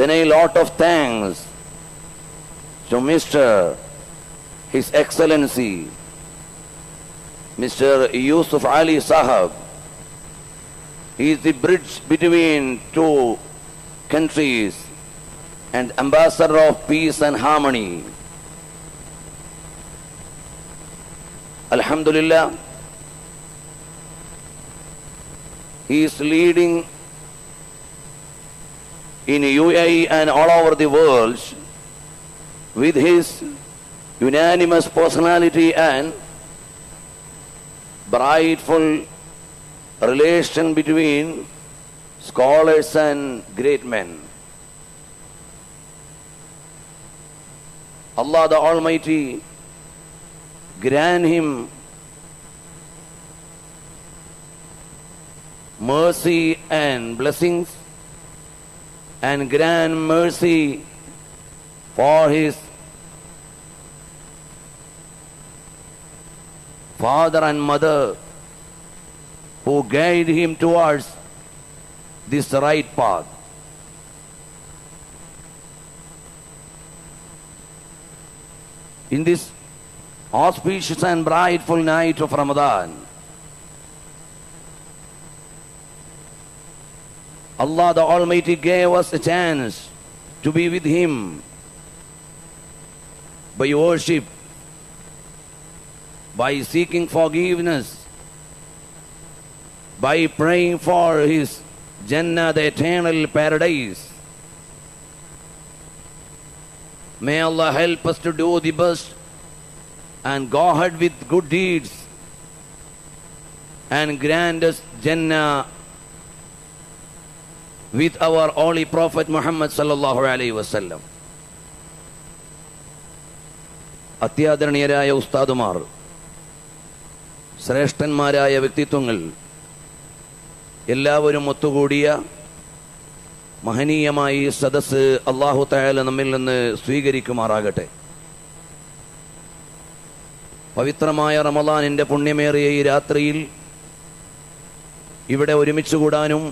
Then a lot of thanks to Mr. His Excellency, Mr. Yusuf Ali Sahab. He is the bridge between two countries and ambassador of peace and harmony. Alhamdulillah, he is leading in UAE and all over the world with his unanimous personality and brightful relation between scholars and great men. Allah the Almighty grant him mercy and blessings and grant mercy for his father and mother who guide him towards this right path. In this auspicious and brightful night of Ramadan, Allah the Almighty gave us a chance to be with Him by worship, by seeking forgiveness, by praying for His Jannah, the eternal paradise. May Allah help us to do the best and go ahead with good deeds and grant us Jannah with our holy Prophet Muhammad sallallahu alaihi wasallam. അത്യാദരണീയരായ ഉസ്താദുമാർ ശ്രേഷ്ഠന്മാരായ വ്യക്തിത്വങ്ങൾ എല്ലാവരും ഒത്തുകൂടിയ മഹനീയമായി സദസ് അള്ളാഹു തയാല നമ്മിൽ നിന്ന് സ്വീകരിക്കുമാറാകട്ടെ പവിത്രമായ റമദാനിന്റെ പുണ്യമേറിയ ഈ രാത്രിയിൽ ഇവിടെ ഒരുമിച്ച് കൂടാനും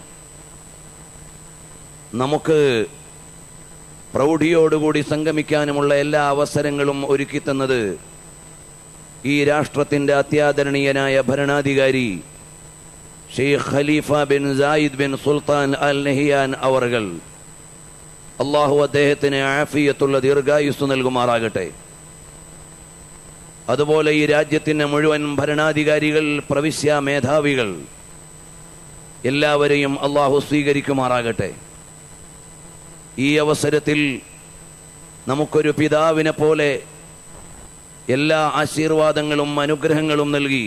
നമുക്ക് പ്രൗഢിയോടുകൂടി സംഗമിക്കാനുമുള്ള എല്ലാ അവസരങ്ങളും ഒരുക്കി തന്നത് ഈ രാഷ്ട്രത്തിന്റെ അത്യാദരണീയനായ ഭരണാധികാരി Sheikh Khalifa bin Zayed bin Sultan Al Nahyan അവർകൾ. അള്ളാഹു അദ്ദേഹത്തിന് ആഫിയത്തുള്ള ദീർഘായുസ് നൽകുമാറാകട്ടെ. അതുപോലെ ഈ രാജ്യത്തിന്റെ മുഴുവൻ ഭരണാധികാരികൾ പ്രവിശ്യ മേധാവികൾ എല്ലാവരെയും അള്ളാഹു സ്വീകരിക്കുമാറാകട്ടെ. ഈ അവസരത്തിൽ നമുക്കൊരു പിതാവിനെ പോലെ എല്ലാ ആശീർവാദങ്ങളും അനുഗ്രഹങ്ങളും നൽകി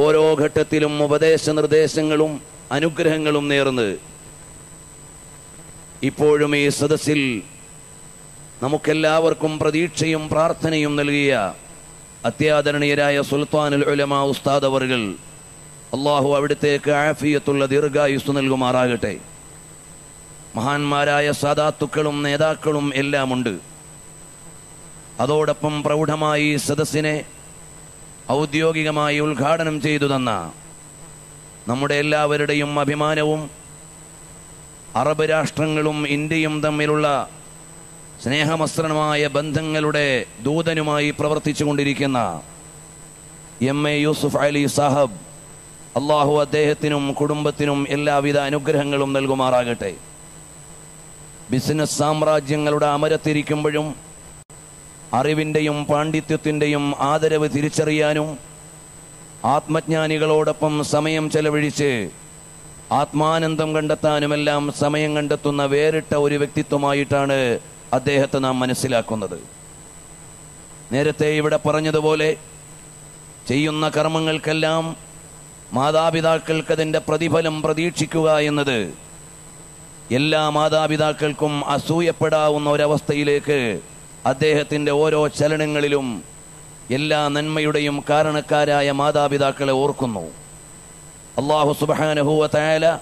ഓരോ ഘട്ടത്തിലും ഉപദേശ നിർദ്ദേശങ്ങളും അനുഗ്രഹങ്ങളും നേർന്ന് ഇപ്പോഴും ഈ സദസ്സിൽ നമുക്കെല്ലാവർക്കും പ്രതീക്ഷയും പ്രാർത്ഥനയും നൽകിയ അത്യാദരണീയരായ സുൽത്താനുൽ ഉലമ ഉസ്താദ് അവർകൾ അള്ളാഹു അവിടുത്തേക്ക് ആഫിയത്തുള്ള ദീർഘായുസ് നൽകുമാറാകട്ടെ. മഹാന്മാരായ സാദാത്തുക്കളും നേതാക്കളും എല്ലാമുണ്ട്. അതോടൊപ്പം പ്രൗഢമായി സദസ്സിനെ ഔദ്യോഗികമായി ഉദ്ഘാടനം ചെയ്തു തന്ന നമ്മുടെ എല്ലാവരുടെയും അഭിമാനവും അറബ് രാഷ്ട്രങ്ങളും ഇന്ത്യയും തമ്മിലുള്ള സ്നേഹമസ്ത്രമായ ബന്ധങ്ങളുടെ ദൂതനുമായി പ്രവർത്തിച്ചു കൊണ്ടിരിക്കുന്ന എം എ യൂസുഫ് അലി സാഹബ് അള്ളാഹു അദ്ദേഹത്തിനും കുടുംബത്തിനും എല്ലാവിധ അനുഗ്രഹങ്ങളും നൽകുമാറാകട്ടെ. ബിസിനസ് സാമ്രാജ്യങ്ങളുടെ അമരത്തിരിക്കുമ്പോഴും അറിവിന്റെയും പാണ്ഡിത്യത്തിന്റെയും ആദരവ് തിരിച്ചറിയാനും ആത്മജ്ഞാനികളോടൊപ്പം സമയം ചെലവഴിച്ച് ആത്മാനന്ദം കണ്ടെത്താനുമെല്ലാം സമയം കണ്ടെത്തുന്ന വേറിട്ട ഒരു വ്യക്തിത്വമായിട്ടാണ് അദ്ദേഹത്തെ നാം മനസ്സിലാക്കുന്നത്. നേരത്തെ ഇവിടെ പറഞ്ഞതുപോലെ ചെയ്യുന്ന കർമ്മങ്ങൾക്കെല്ലാം മാതാപിതാക്കൾക്കതിന്റെ പ്രതിഫലം പ്രതീക്ഷിക്കുക എന്നത് എല്ലാ മാതാപിതാക്കൾക്കും അസൂയപ്പെടാവുന്ന ഒരവസ്ഥയിലേക്ക് അദ്ദേഹത്തിന്റെ ഓരോ ചലനങ്ങളിലും എല്ലാ നന്മയുടെയും കാരണക്കാരായ മാതാപിതാക്കളെ ഓർക്കുന്നു. അള്ളാഹു സുബാനഹുവ തയാല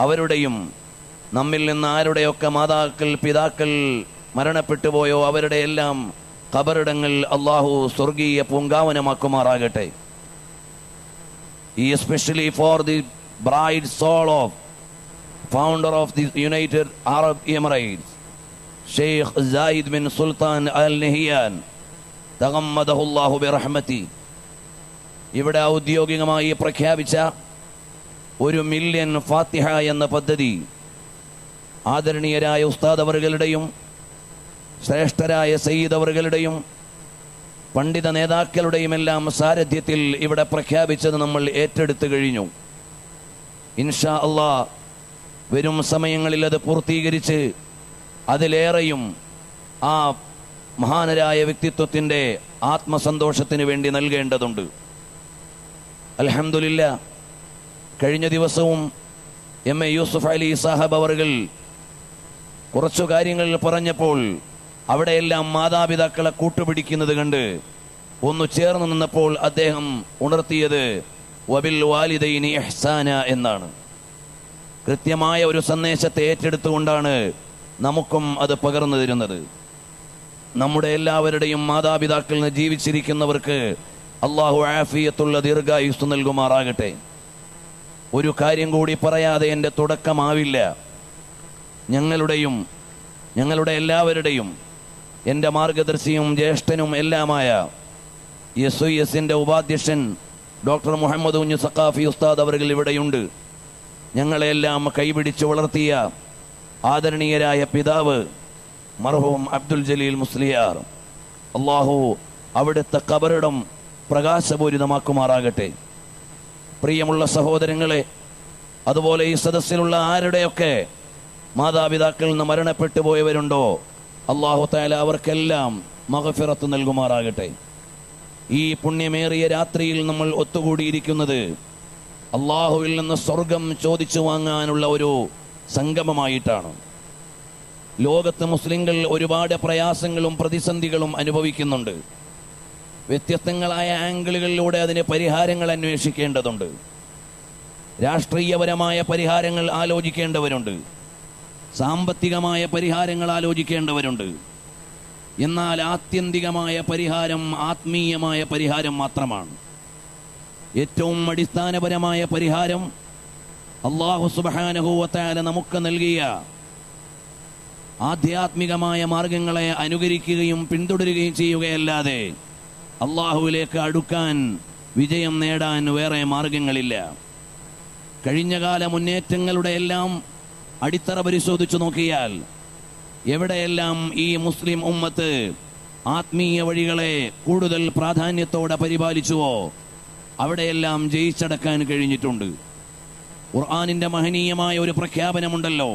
അവരുടെയും നമ്മിൽ നിന്ന് ആരുടെയൊക്കെ മാതാക്കൾ പിതാക്കൾ മരണപ്പെട്ടു പോയോ അവരുടെ എല്ലാം കബറിടങ്ങൾ അള്ളാഹു സ്വർഗീയ പൂങ്കാവനമാക്കുമാറാകട്ടെ. ഈ especially for the bright soul of founder of the United Arab Emirates, Sheikh Zayed bin Sultan Al Nahyan, തഗമ്മദഹുല്ലാഹു ബിറഹ്മതി ഇവിടെ ഔദ്യോഗികമായി പ്രഖ്യാപിച്ച ഒരു മില്യൺ ഫാത്തിഹ എന്ന പദ്ധതി ആദരണീയരായ ഉസ്താദ് ശ്രേഷ്ഠരായ സയ്യിദ് പണ്ഡിത നേതാക്കളുടെയും എല്ലാം സാരഥ്യത്തിൽ ഇവിടെ പ്രഖ്യാപിച്ചത് നമ്മൾ ഏറ്റെടുത്തു കഴിഞ്ഞു. ഇൻഷാ അള്ളാ വരും സമയങ്ങളിൽ അത് പൂർത്തീകരിച്ച് അതിലേറെയും ആ മഹാനരായ വ്യക്തിത്വത്തിന്റെ ആത്മസന്തോഷത്തിന് വേണ്ടി നൽകേണ്ടതുണ്ട്. അലഹമില്ല കഴിഞ്ഞ ദിവസവും എം എ യൂസുഫ് അലി സാഹബ് അവർകൾ കുറച്ചു കാര്യങ്ങൾ പറഞ്ഞപ്പോൾ അവിടെയെല്ലാം മാതാപിതാക്കളെ കൂട്ടുപിടിക്കുന്നത് കണ്ട് ഒന്നു ചേർന്ന് നിന്നപ്പോൾ അദ്ദേഹം ഉണർത്തിയത് വബിൽ വാലിദൈനി എഹ്സാന എന്നാണ്. കൃത്യമായ ഒരു സന്ദേശത്തെ ഏറ്റെടുത്തുകൊണ്ടാണ് നമുക്കും അത് പകർന്നു തരുന്നത്. നമ്മുടെ എല്ലാവരുടെയും മാതാപിതാക്കളിൽ നിന്ന് ജീവിച്ചിരിക്കുന്നവർക്ക് അള്ളാഹു ആഫിയത്തുള്ള ദീർഘായുസ് നൽകുമാറാകട്ടെ. ഒരു കാര്യം കൂടി പറയാതെ എന്റെ തുടക്കമാവില്ല. ഞങ്ങളുടെയും ഞങ്ങളുടെ എല്ലാവരുടെയും എന്റെ മാർഗദർശിയും ജ്യേഷ്ഠനും എല്ലാമായ എസ് ഐ എസിന്റെ ഉപാധ്യക്ഷൻ ഡോക്ടർ മുഹമ്മദ് കുഞ്ഞു സക്കാഫി ഉസ്താദ് അവർ ഇവിടെയുണ്ട്. ഞങ്ങളെല്ലാം കൈപിടിച്ച് വളർത്തിയ ആദരണീയരായ പിതാവ് മർഹൂം അബ്ദുൽ ജലീൽ മുസ്ലിയാർ. അള്ളാഹു അവിടുത്തെ കബറിടം പ്രകാശപൂരിതമാക്കുമാറാകട്ടെ. പ്രിയമുള്ള സഹോദരങ്ങളെ അതുപോലെ ഈ സദസ്സിലുള്ള ആരുടെയൊക്കെ മാതാപിതാക്കളിൽ നിന്ന് മരണപ്പെട്ടു പോയവരുണ്ടോ? അള്ളാഹു താല അവർക്കെല്ലാം മകഫിറത്ത് നൽകുമാറാകട്ടെ. ഈ പുണ്യമേറിയ രാത്രിയിൽ നമ്മൾ ഒത്തുകൂടിയിരിക്കുന്നത് അള്ളാഹുവിൽ നിന്ന് സ്വർഗം ചോദിച്ചു വാങ്ങാനുള്ള ഒരു സംഗമമായിട്ടാണ്. ലോകത്ത് മുസ്ലിങ്ങൾ ഒരുപാട് പ്രയാസങ്ങളും പ്രതിസന്ധികളും അനുഭവിക്കുന്നുണ്ട്. വ്യത്യസ്തങ്ങളായ ആംഗിളുകളിലൂടെ അതിന് പരിഹാരങ്ങൾ അന്വേഷിക്കേണ്ടതുണ്ട്. രാഷ്ട്രീയപരമായ പരിഹാരങ്ങൾ ആലോചിക്കേണ്ടവരുണ്ട്. സാമ്പത്തികമായ പരിഹാരങ്ങൾ ആലോചിക്കേണ്ടവരുണ്ട്. എന്നാൽ ആത്യന്തികമായ പരിഹാരം ആത്മീയമായ പരിഹാരം മാത്രമാണ്. ഏറ്റവും അടിസ്ഥാനപരമായ പരിഹാരം അള്ളാഹു സുബാനുഭൂവത്താല നമുക്ക് നൽകിയ ആധ്യാത്മികമായ മാർഗങ്ങളെ അനുകരിക്കുകയും പിന്തുടരുകയും ചെയ്യുകയല്ലാതെ അള്ളാഹുവിലേക്ക് അടുക്കാൻ വിജയം നേടാൻ വേറെ മാർഗങ്ങളില്ല. കഴിഞ്ഞകാല മുന്നേറ്റങ്ങളുടെ എല്ലാം അടിത്തറ പരിശോധിച്ചു നോക്കിയാൽ എവിടെയെല്ലാം ഈ മുസ്ലിം ഉമ്മത്ത് ആത്മീയ വഴികളെ കൂടുതൽ പ്രാധാന്യത്തോടെ പരിപാലിച്ചുവോ അവിടെയെല്ലാം ജയിച്ചടക്കാൻ കഴിഞ്ഞിട്ടുണ്ട് ഖുർആാനിന്റെ മഹനീയമായ ഒരു പ്രഖ്യാപനമുണ്ടല്ലോ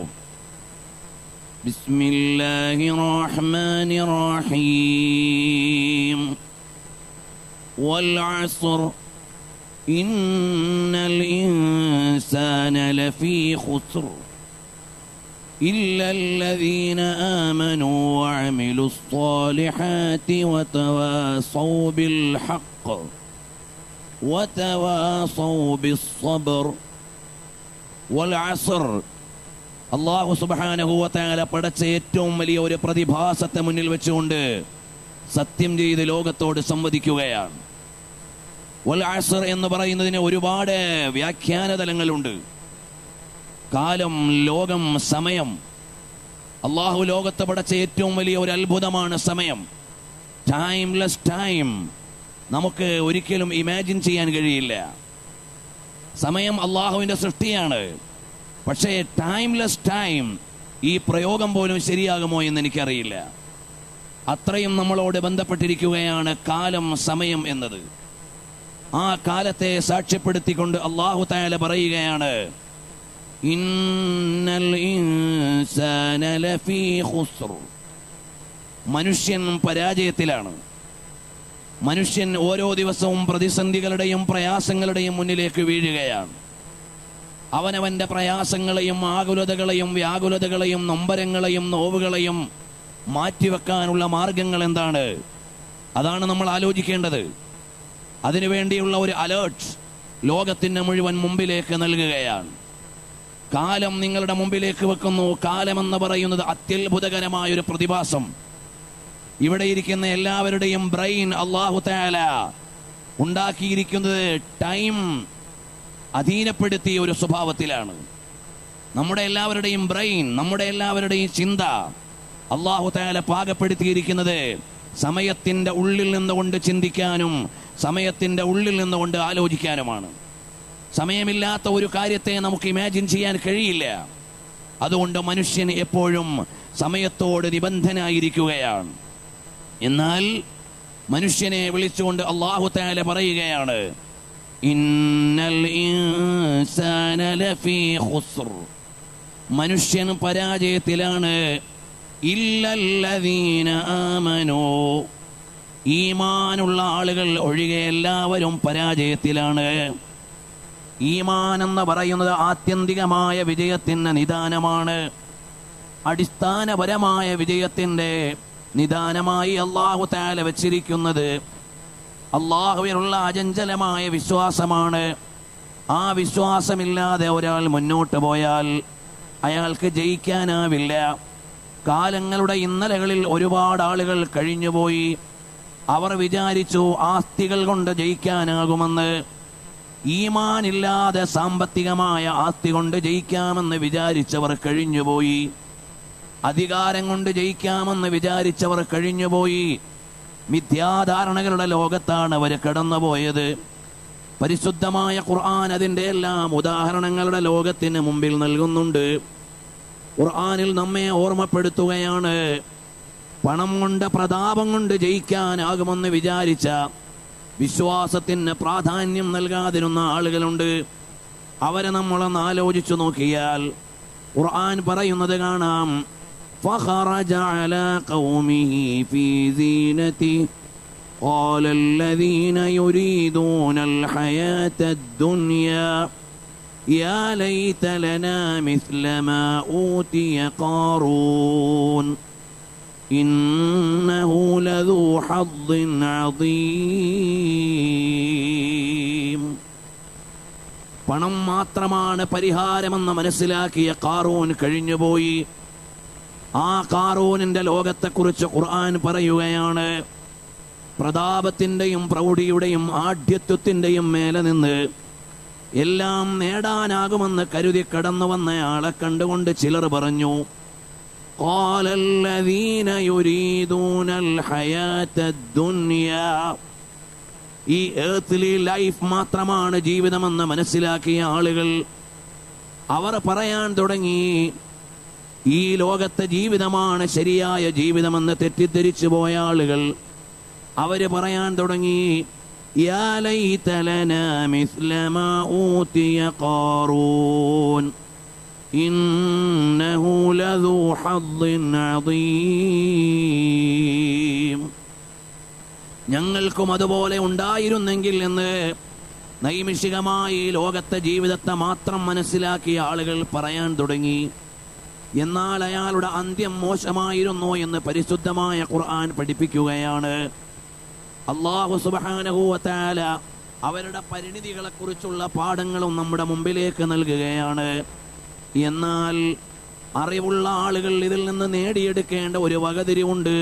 ബിസ്മില്ലാഹിർ റഹ്മാനിർ റഹീം വൽ അസ്ർ ഇന്നൽ ഇൻസാന ലഫീ ഖുസ്ർ إلا الذين آمنوا وعملوا الصالحات وتواصوا بالحق وتواصوا بالصبر والعصر അള്ളാഹു സുബാനഹുവത്താല പടച്ച ഏറ്റവും വലിയ ഒരു പ്രതിഭാസത്തെ മുന്നിൽ വെച്ചുകൊണ്ട് സത്യം ചെയ്ത് ലോകത്തോട് സംവദിക്കുകയാണ് വൽ അസർ എന്ന് പറയുന്നതിന് ഒരുപാട് വ്യാഖ്യാന തലങ്ങളുണ്ട് കാലം ലോകം സമയം അള്ളാഹു ലോകത്തെ പടച്ച ഏറ്റവും വലിയ ഒരു അത്ഭുതമാണ് സമയം ടൈംലെസ് ടൈം നമുക്ക് ഒരിക്കലും ഇമാജിൻ ചെയ്യാൻ കഴിയില്ല. സമയം അള്ളാഹുവിന്റെ സൃഷ്ടിയാണ്. പക്ഷേ ടൈംലെസ് ടൈം ഈ പ്രയോഗം പോലും ശരിയാകുമോ എന്ന് എനിക്കറിയില്ല. അത്രയും നമ്മളോട് ബന്ധപ്പെട്ടിരിക്കുകയാണ് കാലം സമയം എന്നത്. ആ കാലത്തെ സാക്ഷ്യപ്പെടുത്തിക്കൊണ്ട് അള്ളാഹു തായാല പറയുകയാണ് മനുഷ്യൻ പരാജയത്തിലാണ്. മനുഷ്യൻ ഓരോ ദിവസവും പ്രതിസന്ധികളുടെയും പ്രയാസങ്ങളുടെയും മുന്നിലേക്ക് വീഴുകയാണ്. അവനവന്റെ പ്രയാസങ്ങളെയും ആകുലതകളെയും വ്യാകുലതകളെയും നൊമ്പരങ്ങളെയും നോവുകളെയും മാറ്റിവെക്കാനുള്ള മാർഗങ്ങൾ എന്താണ്? അതാണ് നമ്മൾ ആലോചിക്കേണ്ടത്. അതിനുവേണ്ടിയുള്ള ഒരു അലേർട്ട് ലോകത്തിന്റെ മുഴുവൻ മുമ്പിലേക്ക് നൽകുകയാണ്. കാലം നിങ്ങളുടെ മുമ്പിലേക്ക് വെക്കുന്നു. കാലമെന്ന് പറയുന്നത് അത്യത്ഭുതകരമായ ഒരു പ്രതിഭാസം. ഇവിടെ ഇരിക്കുന്ന എല്ലാവരുടെയും ബ്രെയിൻ അള്ളാഹു താല ഉണ്ടാക്കിയിരിക്കുന്നത് ടൈം അധീനപ്പെടുത്തിയ ഒരു സ്വഭാവത്തിലാണ്. നമ്മുടെ എല്ലാവരുടെയും ബ്രെയിൻ നമ്മുടെ എല്ലാവരുടെയും ചിന്ത അള്ളാഹു താല പാകപ്പെടുത്തിയിരിക്കുന്നത് സമയത്തിന്റെ ഉള്ളിൽ നിന്നുകൊണ്ട് ചിന്തിക്കാനും സമയത്തിന്റെ ഉള്ളിൽ നിന്നുകൊണ്ട് ആലോചിക്കാനുമാണ്. സമയമില്ലാത്ത ഒരു കാര്യത്തെ നമുക്ക് ഇമാജിൻ ചെയ്യാൻ കഴിയില്ല. അതുകൊണ്ട് മനുഷ്യൻ എപ്പോഴും സമയത്തോട് നിബന്ധനായിരിക്കുകയാണ്. എന്നാൽ മനുഷ്യനെ വിളിച്ചുകൊണ്ട് അള്ളാഹു താല പറയുകയാണ് മനുഷ്യൻ പരാജയത്തിലാണ്. ആമനോ. ഈമാനുള്ള ആളുകൾ ഒഴികെ എല്ലാവരും പരാജയത്തിലാണ്. ഈമാൻ എന്ന് പറയുന്നത് ആത്യന്തികമായ വിജയത്തിന്റെ നിദാനമാണ്. അടിസ്ഥാനപരമായ വിജയത്തിന്റെ നിദാനമായി അള്ളാഹു താല വച്ചിരിക്കുന്നത് അള്ളാഹുവിനുള്ള അചഞ്ചലമായ വിശ്വാസമാണ്. ആ വിശ്വാസമില്ലാതെ ഒരാൾ മുന്നോട്ട് പോയാൽ അയാൾക്ക് ജയിക്കാനാവില്ല. കാലങ്ങളുടെ ഇന്നലകളിൽ ഒരുപാട് ആളുകൾ കഴിഞ്ഞുപോയി. അവർ വിചാരിച്ചു ആസ്തികൾ കൊണ്ട് ജയിക്കാനാകുമെന്ന്. ഈമാനില്ലാതെ സാമ്പത്തികമായ ആസ്തി കൊണ്ട് ജയിക്കാമെന്ന് വിചാരിച്ചവർ കഴിഞ്ഞുപോയി. അധികാരം കൊണ്ട് ജയിക്കാമെന്ന് വിചാരിച്ചവർ കഴിഞ്ഞുപോയി. മിഥ്യാധാരണകളുടെ ലോകത്താണ് അവർ കടന്നുപോയത്. പരിശുദ്ധമായ ഖുർആൻ അതിന്റെ എല്ലാം ഉദാഹരണങ്ങളുടെ ലോകത്തിന് മുമ്പിൽ നൽകുന്നുണ്ട്. ഖുർആാനിൽ നമ്മെ ഓർമ്മപ്പെടുത്തുകയാണ്. പണം കൊണ്ട് പ്രതാപം കൊണ്ട് ജയിക്കാനാകുമെന്ന് വിചാരിച്ച വിശ്വാസത്തിന് പ്രാധാന്യം നൽകാതിരുന്ന ആളുകളുണ്ട്. അവരെ നമ്മളൊന്ന് ആലോചിച്ചു നോക്കിയാൽ ഖുർആൻ പറയുന്നത് കാണാം. فخرج على قومه في زينته قال الذين يريدون الحياة الدنيا يا ليت لنا مثل ما أوتي قارون إنه لذو حظ عظيم പണം മാത്രമാണ് പരിഹാരമെന്ന് മനസ്സിലാക്കിയ കാറൂൻ കഴിഞ്ഞുപോയി ആ കാറൂനിന്റെ ലോകത്തെക്കുറിച്ച് ഖുർആൻ പറയുകയാണ് പ്രതാപത്തിന്റെയും പ്രൗഢിയുടെയും ആഢ്യത്വത്തിന്റെയും മേലെ നിന്ന് എല്ലാം നേടാനാകുമെന്ന് കരുതി കടന്നു വന്നയാളെ കണ്ടുകൊണ്ട് ചിലർ പറഞ്ഞു قال الذين يريدون الحياة الدنيا ഈ ഏർത്തിലി ലൈഫ് മാത്രമാണ് ജീവിതമെന്ന് മനസ്സിലാക്കിയ ആളുകൾ അവർ പറയാൻ തുടങ്ങി ഈ ലോകത്തെ ജീവിതമാണ് ശരിയായ ജീവിതമെന്ന് തെറ്റിദ്ധരിച്ചു പോയ ആളുകൾ അവർ പറയാൻ തുടങ്ങി "യാ ലൈത ലനാ മിസ്ല ഖാറൂൻ ഇന്നഹു ലദൂ ഹദ്ദിൻ അദീം. ഞങ്ങൾക്കും അതുപോലെ ഉണ്ടായിരുന്നെങ്കിൽ എന്ന് നൈമിഷികമായി ലോകത്തെ ജീവിതത്തെ മാത്രം മനസ്സിലാക്കിയ ആളുകൾ പറയാൻ തുടങ്ങി എന്നാൽ അയാളുടെ അന്ത്യം മോശമായിരുന്നു എന്ന് പരിശുദ്ധമായ ഖുർആൻ പഠിപ്പിക്കുകയാണ് അള്ളാഹു സുബാനഹുവത്താല അവരുടെ പരിണിതികളെ കുറിച്ചുള്ള പാഠങ്ങളും നമ്മുടെ മുമ്പിലേക്ക് നൽകുകയാണ് എന്നാൽ അറിവുള്ള ആളുകൾ ഇതിൽ നിന്ന് നേടിയെടുക്കേണ്ട ഒരു വകതിരിവുണ്ട്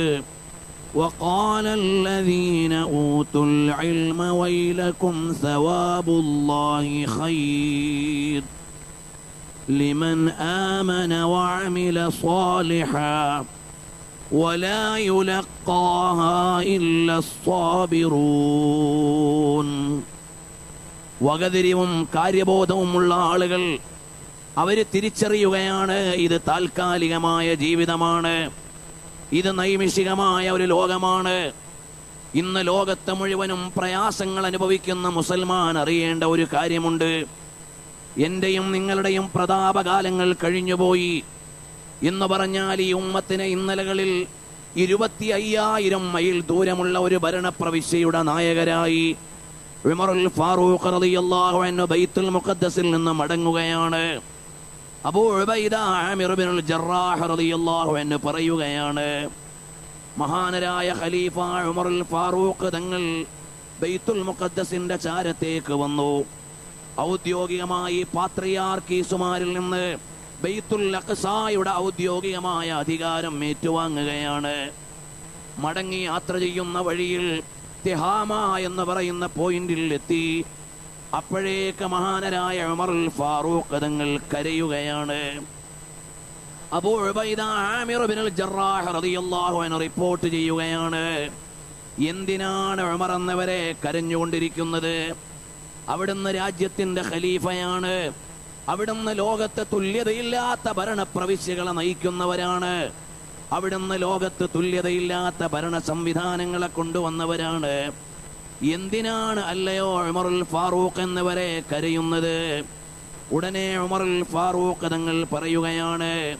وقال الذين أوتوا العلم ويلكم ثواب الله خير لمن آمن وعمل صالحا ولا يلقاها إلا الصابرون വകതിരിവും കാര്യബോധവുമുള്ള ആളുകൾ അവര് തിരിച്ചറിയുകയാണ് ഇത് താൽക്കാലികമായ ജീവിതമാണ് ഇത് നൈമിഷികമായ ഒരു ലോകമാണ് ഇന്ന് ലോകത്തെ മുഴുവനും പ്രയാസങ്ങൾ അനുഭവിക്കുന്ന മുസൽമാൻ അറിയേണ്ട ഒരു കാര്യമുണ്ട് എന്റെയും നിങ്ങളുടെയും പ്രതാപകാലങ്ങൾ കഴിഞ്ഞുപോയി എന്ന് പറഞ്ഞാൽ ഈ ഉമ്മത്തിന് ഇന്നലകളിൽ ഇരുപത്തി അയ്യായിരം മൈൽ ദൂരമുള്ള ഒരു ഭരണപ്രവിശ്യയുടെ നായകരായി വിമറുൽ ഫാറൂഖ് റളിയല്ലാഹു അൻഹു ബൈത്തുൽ മുഖദ്ദസിൽ നിന്ന് മടങ്ങുകയാണ്. അബൂ ഉബൈദ ആമിർ ബിനുൽ ജറാഹ് റളിയല്ലാഹു അൻഹു പറയുകയാണ് മഹാനരായ ഖലീഫ ഉമറുൽ ഫാറൂഖ് തങ്ങൾ ബൈത്തുൽ മുഖദ്ദസിന്റെ ചാരത്തേക്ക് വന്നു. ഔദ്യോഗികമായി പാത്രിയാർക്കീസുമാരിൽ നിന്ന് ബെയ്ത്തുൽ അഖ്സായുടെ ഔദ്യോഗികമായ അധികാരം ഏറ്റുവാങ്ങുകയാണ്. മടങ്ങി യാത്ര ചെയ്യുന്ന വഴിയിൽ തിഹാമ എന്ന് പറയുന്ന പോയിന്റിൽ എത്തി. അപ്പോഴേക്ക് മഹാനരായ ഉമറുൽ ഫാറൂഖ് തങ്ങൾ കരയുകയാണ്. അൻഹു റിപ്പോർട്ട് ചെയ്യുകയാണ്. എന്തിനാണ് ഉമർ എന്നവരെ കരഞ്ഞുകൊണ്ടിരിക്കുന്നത്? അവിടുന്ന് രാജ്യത്തിന്റെ ഖലീഫയാണ്. അവിടുന്ന് ലോകത്തെ തുല്യതയില്ലാത്ത ഭരണപ്രവിശ്യകളെ നയിക്കുന്നവരാണ്. അവിടുന്ന് ലോകത്ത് തുല്യതയില്ലാത്ത ഭരണ സംവിധാനങ്ങളെ കൊണ്ടുവന്നവരാണ്. എന്തിനാണ് അല്ലയോ ഉമറുൽ ഫാറൂഖ് എന്നിവരെ കരയുന്നത്? ഉടനെ ഉമറുൽ ഫാറൂഖ് തങ്ങൾ പറയുകയാണ്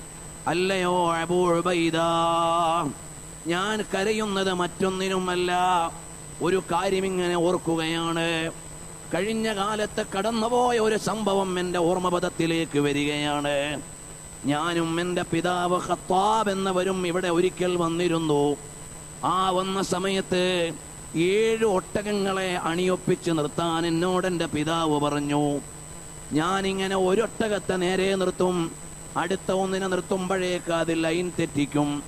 അല്ലയോ അബൂ ഉബൈദ ഞാൻ കരയുന്നത് മറ്റൊന്നിനുമല്ല ഒരു കാര്യം ഇങ്ങനെ ഓർക്കുകയാണ്. കഴിഞ്ഞ കാലത്ത് കടന്നുപോയ ഒരു സംഭവം എന്റെ ഓർമ്മപഥത്തിലേക്ക് വരികയാണ്. ഞാനും എന്റെ പിതാവ് ഹത്താബ് എന്നവരും ഇവിടെ ഒരിക്കൽ വന്നിരുന്നു. ആ വന്ന സമയത്ത് ഏഴ് ഒട്ടകങ്ങളെ അണിയൊപ്പിച്ച് നിർത്താൻ എന്നോട് എന്റെ പിതാവ് പറഞ്ഞു. ഞാനിങ്ങനെ ഒരൊട്ടകത്തെ നേരെ നിർത്തും അടുത്ത ഒന്നിനെ നിർത്തുമ്പോഴേക്ക് അത് ലൈൻ തെറ്റിക്കും.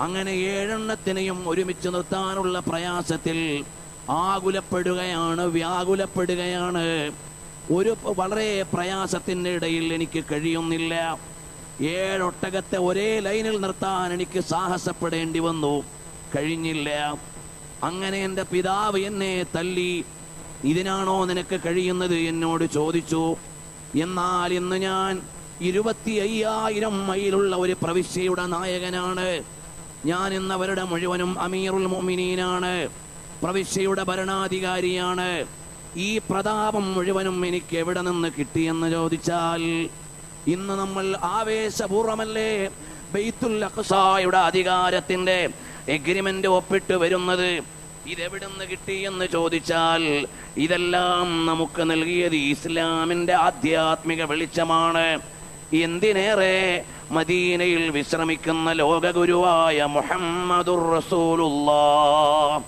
അങ്ങനെ ഏഴെണ്ണത്തിനെയും ഒരുമിച്ച് നിർത്താനുള്ള പ്രയാസത്തിൽ ആകുലപ്പെടുകയാണ് വ്യാകുലപ്പെടുകയാണ്. ഒരു വളരെ പ്രയാസത്തിന്റെ ഇടയിൽ എനിക്ക് കഴിയുന്നില്ല. ഏഴൊട്ടകത്തെ ഒരേ ലൈനിൽ നിർത്താൻ എനിക്ക് സാഹസപ്പെടേണ്ടി വന്നു. കഴിഞ്ഞില്ല. അങ്ങനെ എന്റെ പിതാവ് എന്നെ തല്ലി ഇതിനാണോ നിനക്ക് കഴിയുന്നത്? എന്നോട് ചോദിച്ചു. എന്നാൽ ഇന്ന് ഞാൻ ഇരുപത്തി അയ്യായിരം മൈലുള്ള ഒരു പ്രവിശ്യയുടെ നായകനാണ്. ഞാൻ ഇന്നവരുടെ മുഴുവനും അമീറുൽ മൊമിനീനാണ് പ്രവിശ്യയുടെ ഭരണാധികാരിയാണ്. ഈ പ്രതാപം മുഴുവനും എനിക്ക് എവിടെ നിന്ന് കിട്ടിയെന്ന് ചോദിച്ചാൽ ഇന്ന് നമ്മൾ ആവേശപൂർവമല്ലേ ബെയ്ത്തുൽ അഖ്സായുടെ അധികാരത്തിന്റെ എഗ്രിമെന്റ് ഒപ്പിട്ട് വരുന്നത്? ഇതെവിടുന്ന് കിട്ടി എന്ന് ചോദിച്ചാൽ ഇതെല്ലാം നമുക്ക് നൽകിയത് ഇസ്ലാമിന്റെ ആധ്യാത്മിക വെളിച്ചമാണ്. എന്തിനേറെ മദീനയിൽ വിശ്രമിക്കുന്ന ലോകഗുരുവായ മുഹമ്മദുർ റസൂലുള്ളാഹ്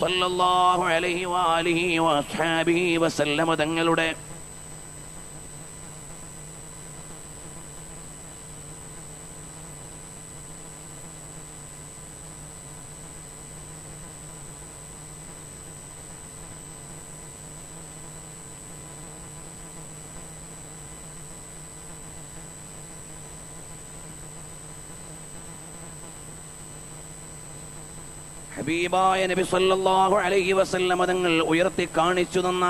സല്ലല്ലാഹു അലൈഹി വാലിഹി വസ്ഹാബിഹി വസല്ലമ തങ്ങളുടെ ഹബീബായ നബി സല്ലല്ലാഹു അലൈഹി വസല്ലമ തങ്ങൾ ഉയർത്തി കാണിച്ചു തന്ന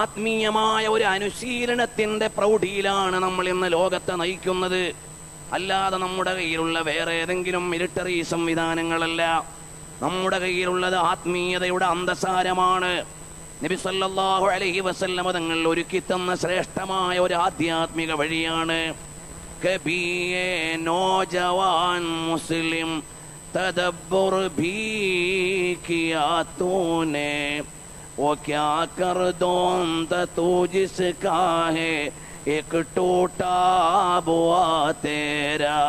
ആത്മീയമായ ഒരു അനുശീലനത്തിന്റെ പ്രൗഢിയിലാണ് നമ്മൾ ഇന്ന് ലോകത്തെ നയിക്കുന്നത്. അല്ലാതെ നമ്മുടെ കയ്യിലുള്ള വേറെ ഏതെങ്കിലും മിലിറ്ററി സംവിധാനങ്ങളല്ല. നമ്മുടെ കയ്യിലുള്ളത് ആത്മീയതയുടെ അന്തസാരമാണ്. നബി സല്ലല്ലാഹു അലൈഹി വസല്ലമ തങ്ങൾ ഒരുക്കി തന്ന ശ്രേഷ്ഠമായ ഒരു ആധ്യാത്മിക വഴിയാണ്. കബിയെ നോജവാൻ മുസ്ലിം तदब्बर भी किया तूने। वो क्या कर दोन तू जिसका है? एक टूटा बुआ तेरा।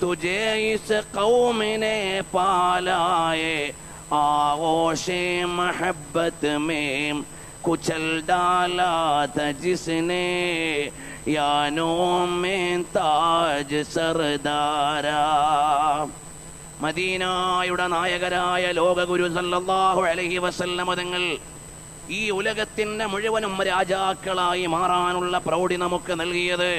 तुझे इस कौम ने पालाए आगोशे मोहब्बत में। कुचल डाला था जिसने, यानों में ताज सरदारा। മദീനായുടെ നായകരായ ലോകഗുരു സല്ലല്ലാഹു അലഹി വസല്ലമ തങ്ങൾ ഈ ഉലകത്തിന്റെ മുഴുവനും രാജാക്കളായി മാറാനുള്ള പ്രൗഢി നമുക്ക് നൽകിയത്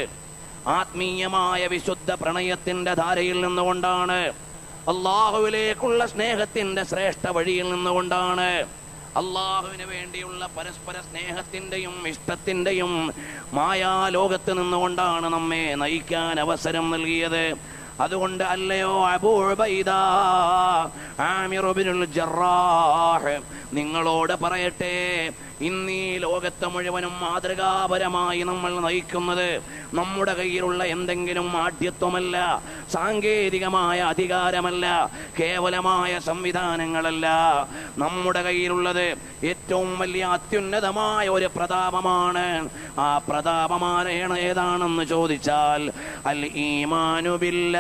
ആത്മീയമായ വിശുദ്ധ പ്രണയത്തിന്റെ ധാരയിൽ നിന്നുകൊണ്ടാണ്. അള്ളാഹുവിലേക്കുള്ള സ്നേഹത്തിന്റെ ശ്രേഷ്ഠ വഴിയിൽ നിന്നുകൊണ്ടാണ്. അള്ളാഹുവിന് വേണ്ടിയുള്ള പരസ്പര സ്നേഹത്തിന്റെയും ഇഷ്ടത്തിന്റെയും മായാലോകത്ത് നിന്നുകൊണ്ടാണ് നമ്മെ നയിക്കാൻ അവസരം നൽകിയത്. അതുകൊണ്ട് അല്ലയോ ജറാഹ് നിങ്ങളോട് പറയട്ടെ ഇന്ന് ലോകത്തെ മുഴുവനും മാതൃകാപരമായി നമ്മൾ നയിക്കുന്നത് നമ്മുടെ കയ്യിലുള്ള എന്തെങ്കിലും ആഢ്യത്വമല്ല സാങ്കേതികമായ അധികാരമല്ല കേവലമായ സംവിധാനങ്ങളല്ല. നമ്മുടെ കയ്യിലുള്ളത് ഏറ്റവും വലിയ അത്യുന്നതമായ ഒരു പ്രതാപമാണ്. ആ പ്രതാപമാണ് ഏതാണെന്ന് ചോദിച്ചാൽ അൽ ഈമാനുബില്ല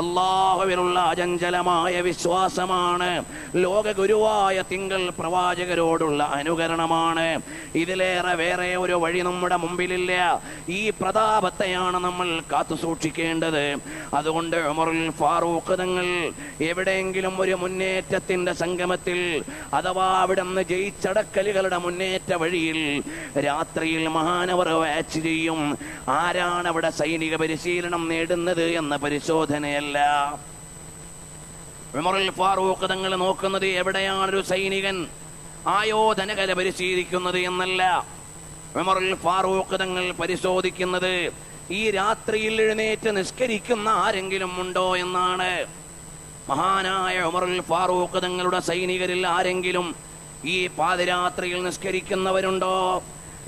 അള്ളാഹു അള്ളാഹുവിനുള്ള അചഞ്ചലമായ വിശ്വാസമാണ് ലോക ഗുരുവായ തിങ്കൾ പ്രവാചകരോടുള്ള അനുകരണമാണ്. ഇതിലേറെ വേറെ ഒരു വഴി നമ്മുടെ മുമ്പിലില്ല. ഈ പ്രതാപത്തെയാണ് നമ്മൾ കാത്തു സൂക്ഷിക്കേണ്ടത്. അതുകൊണ്ട് ഉമറുൽ ഫാറൂഖ് തങ്ങൾ എവിടെയെങ്കിലും ഒരു മുന്നേറ്റത്തിന്റെ സംഗമത്തിൽ അഥവാ അവിടെ നിന്ന് ജയിച്ചടക്കലുകളുടെ മുന്നേറ്റ വഴിയിൽ രാത്രിയിൽ മഹാനവർ വാച്ച് ചെയ്യും. ആരാണ് അവിടെ സൈനിക പരിശീലനം നേടുന്നത് എന്ന പരിശോധനയല്ല. ഉമറുൽ ഫാറൂഖ് തങ്ങൾ നോക്കുന്നത് എവിടെയാണ് ഒരു സൈനികൻ ആയോധനകല പരിശീലിക്കുന്നത് എന്നല്ല. ഉമറുൽ ഫാറൂഖ് തങ്ങൾ പരിശോധിക്കുന്നത് ഈ രാത്രിയിൽ എഴുന്നേറ്റ് നിഷ്കരിക്കുന്ന ആരെങ്കിലും ഉണ്ടോ എന്നാണ്. മഹാനായ ഉമറുൽ ഫാറൂഖ് തങ്ങളുടെ സൈനികരിൽ ആരെങ്കിലും ഈ പാതിരാത്രിയിൽ നിഷ്കരിക്കുന്നവരുണ്ടോ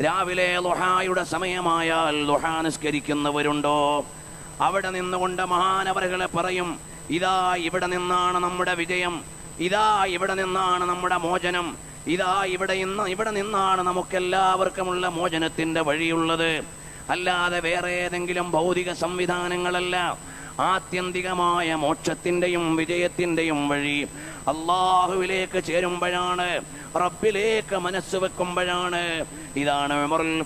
രാവിലെ ലുഹായുടെ സമയമായാൽ ലുഹാ നിസ്കരിക്കുന്നവരുണ്ടോ? അവിടെ നിന്നുകൊണ്ട് മഹാനവറുകളെ പറയും ഇതാ ഇവിടെ നിന്നാണ് നമ്മുടെ വിജയം. ഇതാ ഇവിടെ നിന്നാണ് നമ്മുടെ മോചനം. ഇതാ ഇവിടെ ഇന്ന് ഇവിടെ നിന്നാണ് നമുക്കെല്ലാവർക്കുമുള്ള മോചനത്തിന്റെ വഴിയുള്ളത്. അല്ലാതെ വേറെ ഏതെങ്കിലും ഭൗതിക സംവിധാനങ്ങളല്ല. ആത്യന്തികമായ മോക്ഷത്തിന്റെയും വിജയത്തിന്റെയും വഴി അള്ളാഹുവിലേക്ക് ചേരുമ്പോഴാണ് റബ്ബിലേക്ക് മനസ്സ് വെക്കുമ്പോഴാണ് ഇതാണ്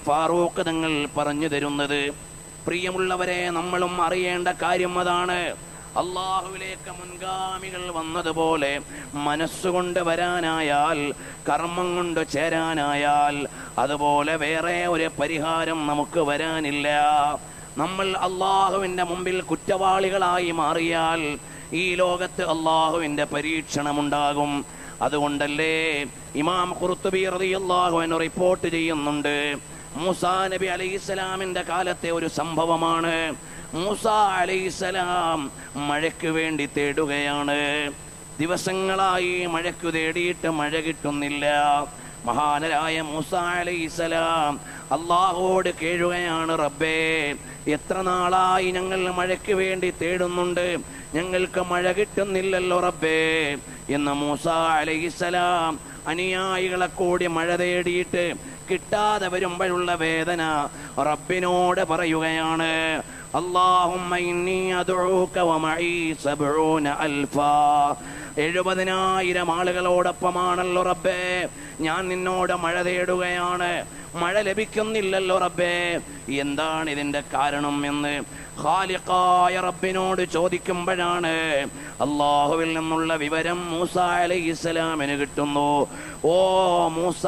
ഫാറൂഖ് തങ്ങൾ പറഞ്ഞു തരുന്നത്. പ്രിയമുള്ളവരെ നമ്മളും അറിയേണ്ട കാര്യം അതാണ്. അള്ളാഹുവിലേക്ക് മുൻഗാമികൾ വന്നതുപോലെ മനസ്സുകൊണ്ട് വരാനായാൽ കർമ്മം കൊണ്ട് ചേരാനായാൽ അതുപോലെ വേറെ ഒരു പരിഹാരം നമുക്ക് വരാനില്ല. നമ്മൾ അള്ളാഹുവിന്റെ മുമ്പിൽ കുറ്റവാളികളായി മാറിയാൽ ഈ ലോകത്ത് അള്ളാഹുവിന്റെ പരീക്ഷണമുണ്ടാകും. അതുകൊണ്ടല്ലേ ഇമാം ഖുർത്തുബി റളിയല്ലാഹു അൻഹു റിപ്പോർട്ട് ചെയ്യുന്നുണ്ട്. മൂസാ നബി അലൈഹിസ്സലാമിന്റെ കാലത്തെ ഒരു സംഭവമാണ്. മൂസ അലൈസലാം മഴയ്ക്ക് വേണ്ടി തേടുകയാണ്. ദിവസങ്ങളായി മഴയ്ക്കു തേടിയിട്ട് മഴ കിട്ടുന്നില്ല. മഹാനരായ മൂസ അലൈസലാം അള്ളാഹോട് കേഴുകയാണ് റബ്ബേ എത്ര നാളായി ഞങ്ങൾ മഴയ്ക്ക് വേണ്ടി തേടുന്നുണ്ട്? ഞങ്ങൾക്ക് മഴ കിട്ടുന്നില്ലല്ലോ റബ്ബേ. എന്ന് മൂസ അലൈസലാം അനുയായികളെ കൂടി മഴ തേടിയിട്ട് കിട്ടാതെ വരുമ്പോഴുള്ള വേദന റബ്ബിനോട് പറയുകയാണ്. اللهم إني أدعوك ومعي سبعون ألفا എഴുപതിനായിരം ആളുകളോടൊപ്പമാണല്ലോ റബ്ബേ ഞാൻ നിന്നോട് മഴ തേടുകയാണ് മഴ ലഭിക്കുന്നില്ലല്ലോ റബ്ബേ. എന്താണ് ഇതിന്റെ കാരണം എന്ന് ഖാലിഖായ റബ്ബിനോട് ചോദിക്കുമ്പോഴാണ് അള്ളാഹുവിൽ നിന്നുള്ള വിവരം മൂസ അലൈഹി ഇസ്ലാമിന് കിട്ടുന്നു. ഓ മൂസ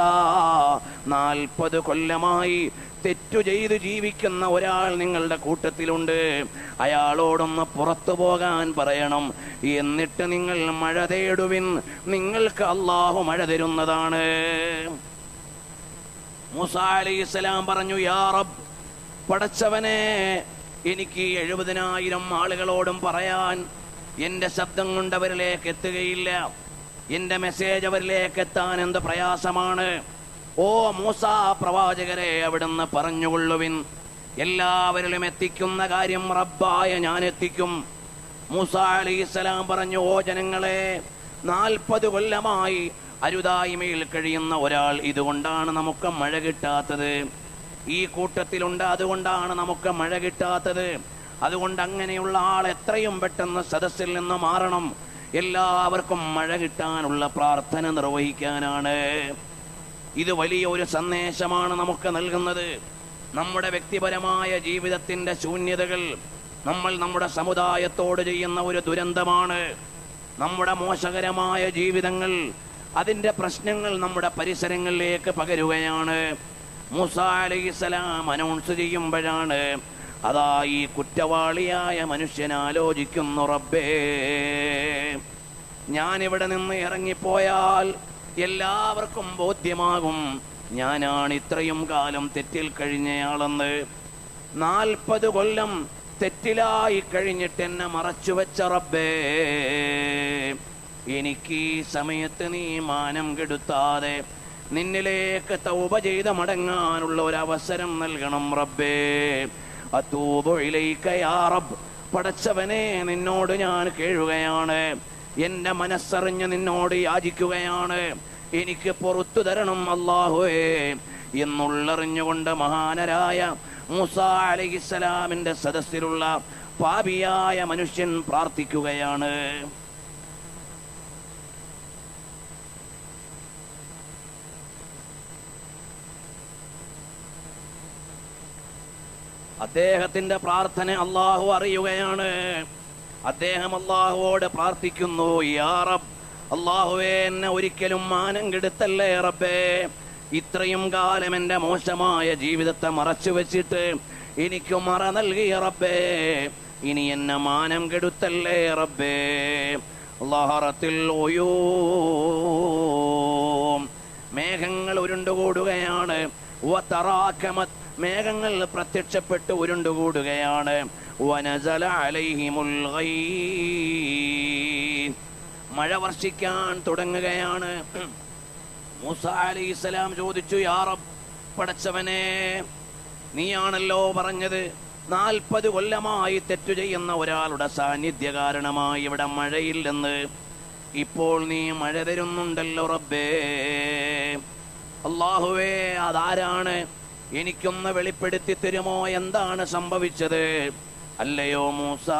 നാൽപ്പത് കൊല്ലമായി തെറ്റു ചെയ്ത് ജീവിക്കുന്ന ഒരാൾ നിങ്ങളുടെ കൂട്ടത്തിലുണ്ട്. അയാളോടൊന്ന് പുറത്തു പോകാൻ പറയണം. എന്നിട്ട് നിങ്ങൾ മഴ തേടുവിൻ. നിങ്ങൾക്ക് അള്ളാഹു മഴ തരുന്നതാണ്. മൂസ പറഞ്ഞു യാ റബ് പടച്ചവനെ എനിക്ക് എഴുപതിനായിരം ആളുകളോടും പറയാൻ എന്റെ ശബ്ദം കൊണ്ട് അവരിലേക്ക് എത്തുകയില്ല. എന്റെ മെസ്സേജ് അവരിലേക്ക് എത്താൻ എന്ത് പ്രയാസമാണ്? ഓ മൂസ പ്രവാചകരെ അവിടുന്ന് പറഞ്ഞുകൊള്ളുവിൻ. എല്ലാവരിലും എത്തിക്കുന്ന കാര്യം റബ്ബായ ഞാൻ എത്തിക്കും. മൂസ അലൈഹിസ്സലാം പറഞ്ഞു ഓ ജനങ്ങളെ നാൽപ്പത് കൊല്ലമായി അരുതായ്മയിൽ കഴിയുന്ന ഒരാൾ ഇതുകൊണ്ടാണ് നമുക്ക് മഴ കിട്ടാത്തത്. ഈ കൂട്ടത്തിലുണ്ട് അതുകൊണ്ടാണ് നമുക്ക് മഴ കിട്ടാത്തത്. അതുകൊണ്ട് അങ്ങനെയുള്ള ആൾ എത്രയും പെട്ടെന്ന് സദസ്സിൽ നിന്ന് മാറണം. എല്ലാവർക്കും മഴ കിട്ടാനുള്ള പ്രാർത്ഥന നിർവഹിക്കാനാണ്. ഇത് വലിയ ഒരു സന്ദേശമാണ് നമുക്ക് നൽകുന്നത്. നമ്മുടെ വ്യക്തിപരമായ ജീവിതത്തിന്റെ ശൂന്യതകൾ നമ്മൾ നമ്മുടെ സമുദായത്തോട് ചെയ്യുന്ന ഒരു ദുരന്തമാണ്. നമ്മുടെ മോശകരമായ ജീവിതങ്ങൾ അതിന്റെ പ്രശ്നങ്ങൾ നമ്മുടെ പരിസരങ്ങളിലേക്ക് പകരുകയാണ്. മൂസ അലൈഹിസ്സലാം അനൗൺസ് ചെയ്യുമ്പോഴാണ് അതാ ഈ കുറ്റവാളിയായ മനുഷ്യൻ ആലോചിക്കുന്നു റബ്ബേ ഞാൻ ഇവിടെ നിന്ന് ഇറങ്ങിപ്പോയാൽ എല്ലാവർക്കും ബോധ്യമാകും. ഞാനാണ് ഇത്രയും കാലം തെറ്റിൽ കഴിഞ്ഞയാളെന്ന്. നാൽപ്പത് കൊല്ലം തെറ്റിലായി കഴിഞ്ഞിട്ട് എന്നെ മറച്ചു വെച്ച റബ്ബേ. എനിക്ക് ഈ സമയത്ത് നീ മാനം കെടുത്താതെ നിന്നിലേക്ക് തൗപ ചെയ്ത മടങ്ങാനുള്ള ഒരു അവസരം നൽകണം റബ്ബേ. റബ്ബ്. പടച്ചവനെ നിന്നോട് ഞാൻ കേഴുകയാണ്. എന്റെ മനസ്സറിഞ്ഞ് നിന്നോട് യാചിക്കുകയാണ്. എനിക്ക് പുറത്തു തരണം അള്ളാഹുവേ എന്നുള്ളറിഞ്ഞുകൊണ്ട് മഹാനരായ മൂസ അലഹിസ്സലാമിന്റെ സദസ്സിലുള്ള പാപിയായ മനുഷ്യൻ പ്രാർത്ഥിക്കുകയാണ്. അദ്ദേഹത്തിന്റെ പ്രാർത്ഥന അള്ളാഹു അറിയുകയാണ്. അദ്ദേഹം അള്ളാഹുവോട് പ്രാർത്ഥിക്കുന്നു യാ റബ്ബ് അള്ളാഹുവേ എന്നെ ഒരിക്കലും മാനം കെടുത്തല്ലേ റബ്ബേ. ഇത്രയും കാലം എന്റെ മോശമായ ജീവിതത്തെ മറച്ചു വെച്ചിട്ട് എനിക്ക് മറ നൽകിയ റബ്ബേ. ഇനി എന്നെ മാനം കെടുത്തല്ലേ റബ്ബേ. ലഹറത്തിൽ ഒയോ മേഘങ്ങൾ ഉരുണ്ടുകൂടുകയാണ്. മേഘങ്ങൾ പ്രത്യക്ഷപ്പെട്ട് ഉരുണ്ടുകൂടുകയാണ്. വനജല അലൈഹിമുൽ. മഴ വർഷിക്കാൻ തുടങ്ങുകയാണ്. മൂസ അലൈഹിസ്സലാം ചോദിച്ചു യാ റബ്ബ് പടച്ചവനെ നീയാണല്ലോ പറഞ്ഞത്. നാൽപ്പത് കൊല്ലമായി തെറ്റു ചെയ്യുന്ന ഒരാളുടെ സാന്നിധ്യ കാരണമായി ഇവിടെ മഴയില്ലെന്ന്. ഇപ്പോൾ നീ മഴ തരുന്നുണ്ടല്ലോ റബ്ബേ. അള്ളാഹുവേ അതാരാണ്? എനിക്കൊന്ന് വെളിപ്പെടുത്തി തരുമോ? എന്താണ് സംഭവിച്ചത്? അല്ലയോ മൂസ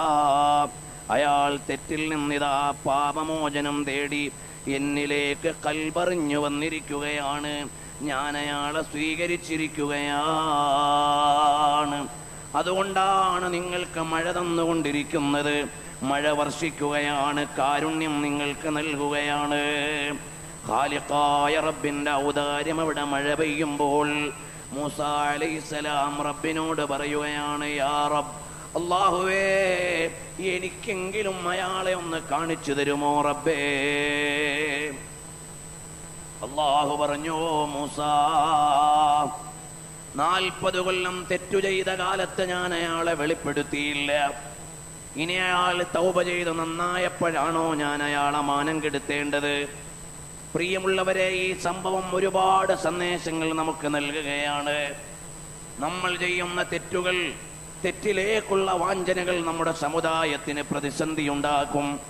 അയാൾ തെറ്റിൽ നിന്നിതാ പാപമോചനം തേടി എന്നിലേക്ക് കൽപറിഞ്ഞു വന്നിരിക്കുകയാണ്. ഞാൻ അയാളെ സ്വീകരിച്ചിരിക്കുകയാണ്. അതുകൊണ്ടാണ് നിങ്ങൾക്ക് മഴ തന്നുകൊണ്ടിരിക്കുന്നത്. മഴ വർഷിക്കുകയാണ്. കാരുണ്യം നിങ്ങൾക്ക് നൽകുകയാണ്. ഖാലിഖായ റബ്ബിന്റെ ഔദാര്യം അവിടെ മഴ പെയ്യുമ്പോൾ മൂസ അലൈഹിസ്സലാം റബ്ബിനോട് പറയുകയാണ് യാ റബ്ബ് അള്ളാഹുവേ എനിക്കെങ്കിലും അയാളെ ഒന്ന് കാണിച്ചു തരുമോ റബ്ബേ? അള്ളാഹു പറഞ്ഞു മൂസ നാൽപ്പത് കൊല്ലം തെറ്റു ചെയ്ത കാലത്ത് ഞാൻ അയാളെ വെളിപ്പെടുത്തിയില്ല. ഇനി അയാൾ തൗപ ചെയ്ത് നന്നായപ്പോഴാണോ ഞാൻ അയാളെ മാനം കെടുത്തേണ്ടത്? പ്രിയമുള്ളവരെ ഈ സംഭവം ഒരുപാട് സന്ദേശങ്ങൾ നമുക്ക് നൽകുകയാണ്. നമ്മൾ ചെയ്യുന്ന തെറ്റുകൾ തെറ്റിലേക്കുള്ള വാഞ്ചനകൾ നമ്മുടെ സമുദായത്തിന് പ്രതിസന്ധി ഉണ്ടാക്കും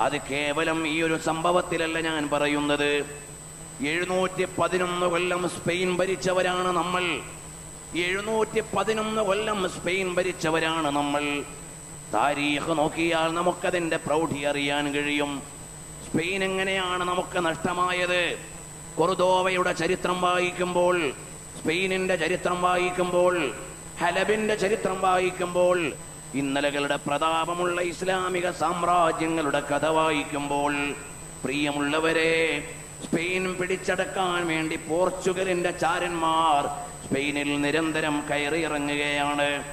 അത് കേവലം ഈ ഒരു സംഭവത്തിലല്ല ഞാൻ പറയുന്നത്. എഴുന്നൂറ്റി പതിനൊന്ന് കൊല്ലം സ്പെയിൻ ഭരിച്ചവരാണ് നമ്മൾ. എഴുന്നൂറ്റി പതിനൊന്ന് കൊല്ലം സ്പെയിൻ ഭരിച്ചവരാണ് നമ്മൾ. താരീഖ് നോക്കിയാൽ നമുക്കതിന്റെ പ്രൗഢി അറിയാൻ കഴിയും. സ്പെയിൻ എങ്ങനെയാണ് നമുക്ക് നഷ്ടമായത്? കൊറുദോവയുടെ ചരിത്രം വായിക്കുമ്പോൾ സ്പെയിനിന്റെ ചരിത്രം വായിക്കുമ്പോൾ ഹലബിന്റെ ചരിത്രം വായിക്കുമ്പോൾ ഇന്നലകളുടെ പ്രതാപമുള്ള ഇസ്ലാമിക സാമ്രാജ്യങ്ങളുടെ കഥ വായിക്കുമ്പോൾ പ്രിയമുള്ളവരെ സ്പെയിൻ പിടിച്ചടക്കാൻ വേണ്ടി പോർച്ചുഗലിന്റെ ചാരന്മാർ സ്പെയിനിൽ നിരന്തരം കയറിയിറങ്ങുകയാണ്.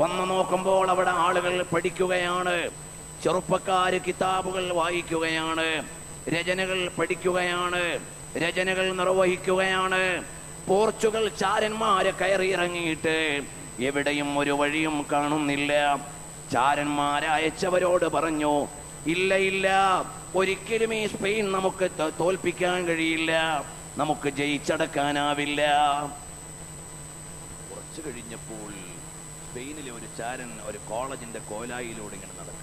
വന്നു നോക്കുമ്പോൾ അവിടെ ആളുകൾ പഠിക്കുകയാണ്. ചെറുപ്പക്കാര് കിതാബുകൾ വായിക്കുകയാണ് രചനകൾ പഠിക്കുകയാണ് രചനകൾ നിർവഹിക്കുകയാണ്. പോർച്ചുഗൽ ചാരന്മാര് കയറിയിറങ്ങിയിട്ട് എവിടെയും ഒരു വഴിയും കാണുന്നില്ല. ചാരന്മാരെ അയച്ചവരോട് പറഞ്ഞു ഇല്ല ഇല്ല ഒരിക്കലും ഈ സ്പെയിൻ നമുക്ക് തോൽപ്പിക്കാൻ കഴിയില്ല നമുക്ക് ജയിച്ചടക്കാനാവില്ല. കുറച്ചു കഴിഞ്ഞപ്പോൾ സ്പെയിനിലെ ഒരു ചാരൻ ഒരു കോളേജിന്റെ കോലായിലൂടെ ഇങ്ങനെ നടക്കുക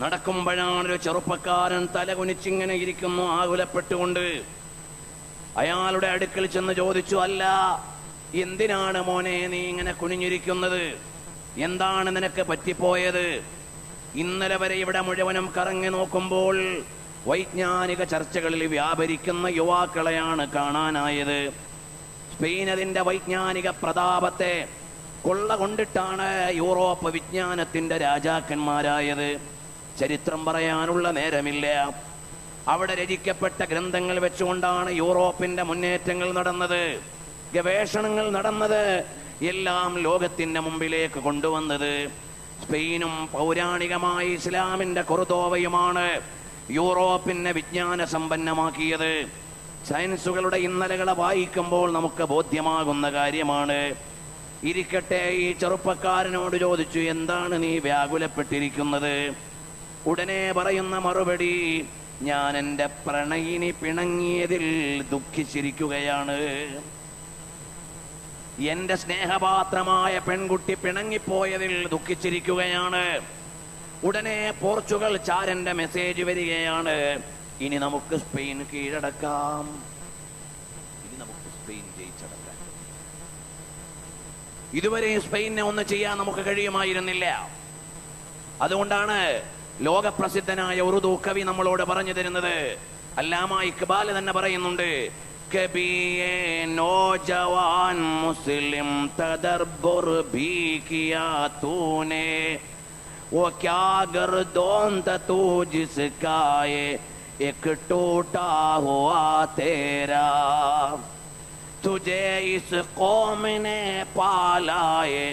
നടക്കുമ്പോഴാണ് ഒരു ചെറുപ്പക്കാരൻ തലകുനിച്ചിങ്ങനെ ഇരിക്കുന്നു ആകുലപ്പെട്ടുകൊണ്ട് അയാളുടെ അടുക്കൽ ചെന്ന് ചോദിച്ചു അല്ല എന്തിനാണ് മോനെ നീ ഇങ്ങനെ കുനിഞ്ഞിരിക്കുന്നത്? എന്താണ് നിനക്ക് പറ്റിപ്പോയത്? ഇന്നലെ വരെ ഇവിടെ മുഴുവനും കറങ്ങി നോക്കുമ്പോൾ വൈജ്ഞാനിക ചർച്ചകളിൽ വ്യാപരിക്കുന്ന യുവാക്കളെയാണ് കാണാനായത്. സ്പെയിൻ അതിന്റെ വൈജ്ഞാനിക പ്രതാപത്തെ കൊള്ള കൊണ്ടിട്ടാണ് യൂറോപ്പ് വിജ്ഞാനത്തിന്റെ രാജാക്കന്മാരായത്. ചരിത്രം പറയാനുള്ള നേരമില്ല. അവിടെ രചിക്കപ്പെട്ട ഗ്രന്ഥങ്ങൾ വെച്ചുകൊണ്ടാണ് യൂറോപ്പിന്റെ മുന്നേറ്റങ്ങൾ നടന്നത്. ഗവേഷണങ്ങൾ നടന്നത്. എല്ലാം ലോകത്തിന്റെ മുമ്പിലേക്ക് കൊണ്ടുവന്നത്. സ്പെയിനും പൗരാണികമായി ഇസ്ലാമിന്റെ കുറുതോവയുമാണ് യൂറോപ്പിനെ വിജ്ഞാന സമ്പന്നമാക്കിയത്. സയൻസുകളുടെ ഇന്നലകളെ വായിക്കുമ്പോൾ നമുക്ക് ബോധ്യമാകുന്ന കാര്യമാണ്. ഇരിക്കട്ടെ ഈ ചെറുപ്പക്കാരനോട് ചോദിച്ചു എന്താണ് നീ വ്യാകുലപ്പെട്ടിരിക്കുന്നത്? ഉടനെ പറയുന്ന മറുപടി ഞാൻ എന്റെ പ്രണയിനി പിണങ്ങിയതിൽ ദുഃഖിച്ചിരിക്കുകയാണ്. എന്റെ സ്നേഹപാത്രമായ പെൺകുട്ടി പിണങ്ങിപ്പോയതിൽ ദുഃഖിച്ചിരിക്കുകയാണ്. ഉടനെ പോർച്ചുഗൽ ചാരന്റെ മെസ്സേജ് വരികയാണ്. ഇനി നമുക്ക് സ്പെയിൻ കീഴടക്കാം. ഇനി നമുക്ക് സ്പെയിൻ ജയിച്ചടക്കാം. ഇതുവരെ സ്പെയിനെ ഒന്ന് ചെയ്യാൻ നമുക്ക് കഴിയുമായിരുന്നില്ല. അതുകൊണ്ടാണ് ലോകപ്രസിദ്ധനായ ഉറുദു കവി നമ്മളോട് പറഞ്ഞു തരുന്നത് അല്ലാമ ഇക്ബാൽ തന്നെ പറയുന്നുണ്ട് കബിയെ നോജവാൻ മുസ്ലിം തദർബുർ ഭീ കിയാ തൂനെ वो क्या गर्दोन था तू जिसका ये एक टूटा हुआ तेरा तुझे इस कौम ने पालाए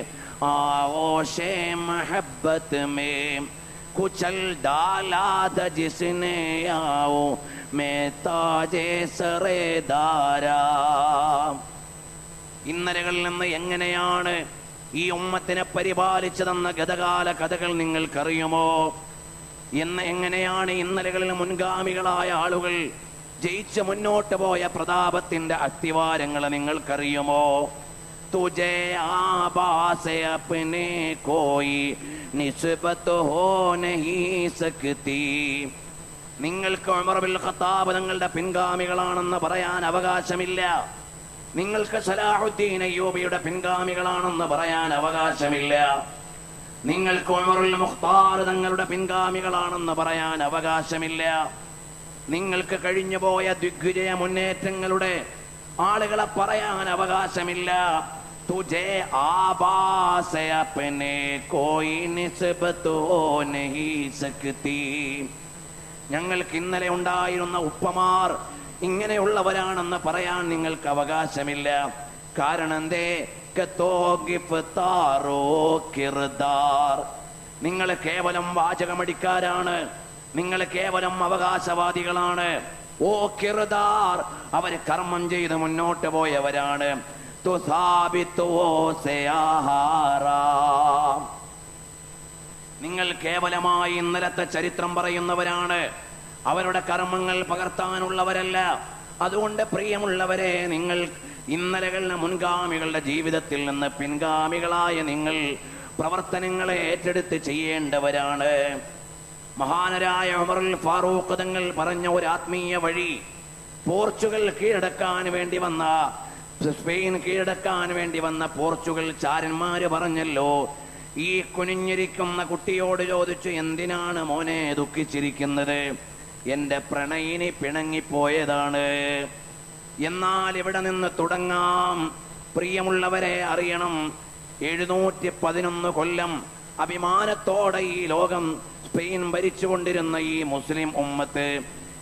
आगोशे मोहब्बत में कुचल डाला था जिसने आओ मैं ताजे सरेदारा ഇന്നലകളിൽ നിന്ന് എങ്ങനെയാണ് ഈ ഉമ്മത്തിനെ പരിപാലിച്ചതെന്ന ഗതകാല കഥകൾ നിങ്ങൾക്കറിയുമോ എന്ന് എങ്ങനെയാണ് ഇന്നലകളിൽ മുൻഗാമികളായ ആളുകൾ ജയിച്ച് മുന്നോട്ട് പോയ പ്രതാപത്തിന്റെ അസ്ഥിവാരങ്ങൾ നിങ്ങൾക്കറിയുമോ തുജെ से अपने कोई നിസ്ബത്ത് ഹോ नहीं സക്തി നിങ്ങൾക്ക് ഉമർബിൽ ഖത്താബ് തങ്ങളുടെ പിൻഗാമികളാണെന്ന് പറയാൻ അവകാശമില്ല. നിങ്ങൾക്ക് സലാഹുദ്ദീൻ അയ്യൂബിയുടെ പിൻഗാമികളാണെന്ന് പറയാൻ അവകാശമില്ല. നിങ്ങൾക്ക് ഉമറുൽ മുഖ്താർ തങ്ങളുടെ പിൻഗാമികളാണെന്ന് പറയാൻ അവകാശമില്ല. നിങ്ങൾക്ക് കഴിഞ്ഞുപോയ ദിഗ്വിജയ മുന്നേറ്റങ്ങളുടെ ആളുകളെ പറയാൻ അവകാശമില്ല. തുജെ आबास अपने कोई निस्बत हो नहीं सकती। ഞങ്ങൾക്ക് ഇന്നലെ ഉണ്ടായിരുന്ന ഉപ്പമാർ ഇങ്ങനെയുള്ളവരാണെന്ന് പറയാൻ നിങ്ങൾക്ക് അവകാശമില്ല. കാരണം എന്തേ? നിങ്ങൾ കേവലം വാചകമടിക്കാരാണ്. നിങ്ങൾ കേവലം അവകാശവാദികളാണ്. ഓ കിർദാർ അവർ കർമ്മം ചെയ്ത് മുന്നോട്ട് പോയവരാണ്. നിങ്ങൾ കേവലമായി ഇന്നലത്തെ ചരിത്രം പറയുന്നവരാണ്. അവരുടെ കർമ്മങ്ങൾ പകർത്താനുള്ളവരല്ല. അതുകൊണ്ട് പ്രിയമുള്ളവരെ നിങ്ങൾ ഇന്നലകളുടെ മുൻഗാമികളുടെ ജീവിതത്തിൽ നിന്ന് പിൻഗാമികളായ നിങ്ങൾ പ്രവർത്തനങ്ങളെ ഏറ്റെടുത്ത് ചെയ്യേണ്ടവരാണ്. മഹാനരായ ഉമറുൽ ഫാറൂഖ് തങ്ങൾ പറഞ്ഞ ഒരു ആത്മീയ വഴി പോർച്ചുഗൽ കീഴടക്കാൻ വേണ്ടി വന്ന സ്പെയിൻ കീഴടക്കാൻ വേണ്ടി വന്ന പോർച്ചുഗൽ ചാരന്മാര് പറഞ്ഞല്ലോ ഈ കുനിഞ്ഞിരിക്കുന്ന കുട്ടിയോട് ചോദിച്ചു എന്തിനാണ് മോനെ ദുഃഖിച്ചിരിക്കുന്നത്? എന്റെ പ്രണയിനി പിണങ്ങിപ്പോയതാണ്. എന്നാൽ ഇവിടെ നിന്ന് തുടങ്ങാം. പ്രിയമുള്ളവരെ അറിയണം എഴുന്നൂറ്റി പതിനൊന്ന് കൊല്ലം അഭിമാനത്തോടെ ഈ ലോകം സ്പെയിൻ ഭരിച്ചുകൊണ്ടിരുന്ന ഈ മുസ്ലിം ഉമ്മത്ത്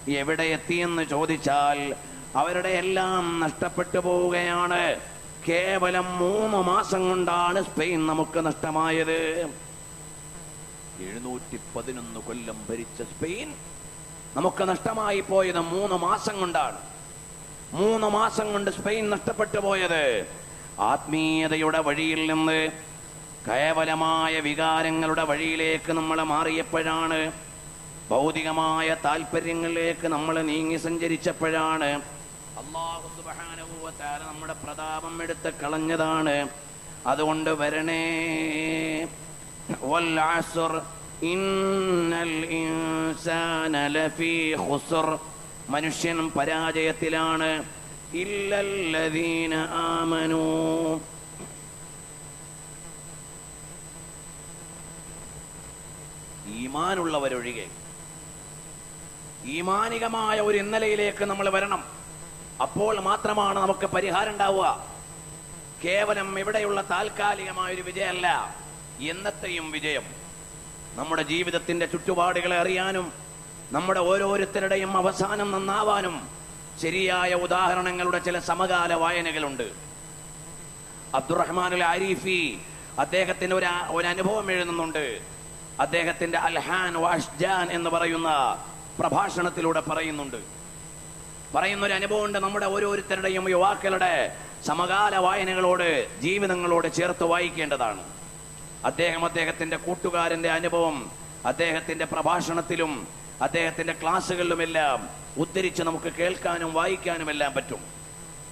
എവിടെ എത്തിയെന്ന് ചോദിച്ചാൽ അവരുടെ എല്ലാം നഷ്ടപ്പെട്ടു പോവുകയാണ്. കേവലം മൂന്ന് മാസം കൊണ്ടാണ് സ്പെയിൻ നമുക്ക് നഷ്ടമായത്. എഴുന്നൂറ്റി പതിനൊന്ന് കൊല്ലം ഭരിച്ച സ്പെയിൻ നമുക്ക് നഷ്ടമായി പോയത് മൂന്ന് മാസം കൊണ്ടാണ്. മൂന്ന് മാസം കൊണ്ട് സ്പെയിൻ നഷ്ടപ്പെട്ടു പോയത്. ആത്മീയതയുടെ വഴിയിൽ നിന്ന് കേവലമായ വികാരങ്ങളുടെ വഴിയിലേക്ക് നമ്മൾ മാറിയപ്പോഴാണ് ഭൗതികമായ താല്പര്യങ്ങളിലേക്ക് നമ്മൾ നീങ്ങി സഞ്ചരിച്ചപ്പോഴാണ് അള്ളാഹു നമ്മുടെ പ്രതാപം എടുത്ത് കളഞ്ഞതാണ്. അതുകൊണ്ട് വരണേ. മനുഷ്യൻ പരാജയത്തിലാണ്. ഇല്ലല്ലദീന ആമനൂ. ഈമാനുള്ളവരൊഴികെ. ഈമാനികമായ ഒരു ഇന്നലയിലേക്ക് നമ്മൾ വരണം. അപ്പോൾ മാത്രമാണ് നമുക്ക് പരിഹാരം ഉണ്ടാവുക. കേവലം ഇവിടെയുള്ള താൽക്കാലികമായൊരു വിജയമല്ല എന്നത്തെയും വിജയം. നമ്മുടെ ജീവിതത്തിന്റെ ചുറ്റുപാടുകളെ അറിയാനും നമ്മുടെ ഓരോരുത്തരുടെയും അവസാനം നന്നാവാനും ശരിയായ ഉദാഹരണങ്ങളുടെ ചില സമകാല വായനകളുണ്ട്. അബ്ദുറഹ്മാനുൽ ആരിഫി അദ്ദേഹത്തിന് ഒരു ഒരു അനുഭവം എഴുതുന്നുണ്ട്. അദ്ദേഹത്തിന്റെ അൽഹാൻ വാഷ്ജാൻ എന്ന് പറയുന്ന പ്രഭാഷണത്തിലൂടെ പറയുന്നുണ്ട്. പറയുന്ന ഒരു അനുഭവമുണ്ട് നമ്മുടെ ഓരോരുത്തരുടെയും യുവാക്കളുടെ സമകാല വായനകളോട് ജീവിതങ്ങളോട് ചേർത്ത് വായിക്കേണ്ടതാണ്. അദ്ദേഹം അദ്ദേഹത്തിന്റെ കൂട്ടുകാരന്റെ അനുഭവം അദ്ദേഹത്തിന്റെ പ്രഭാഷണത്തിലും അദ്ദേഹത്തിന്റെ ക്ലാസ്സുകളിലുമെല്ലാം ഉദ്ധരിച്ച് നമുക്ക് കേൾക്കാനും വായിക്കാനും എല്ലാം പറ്റും.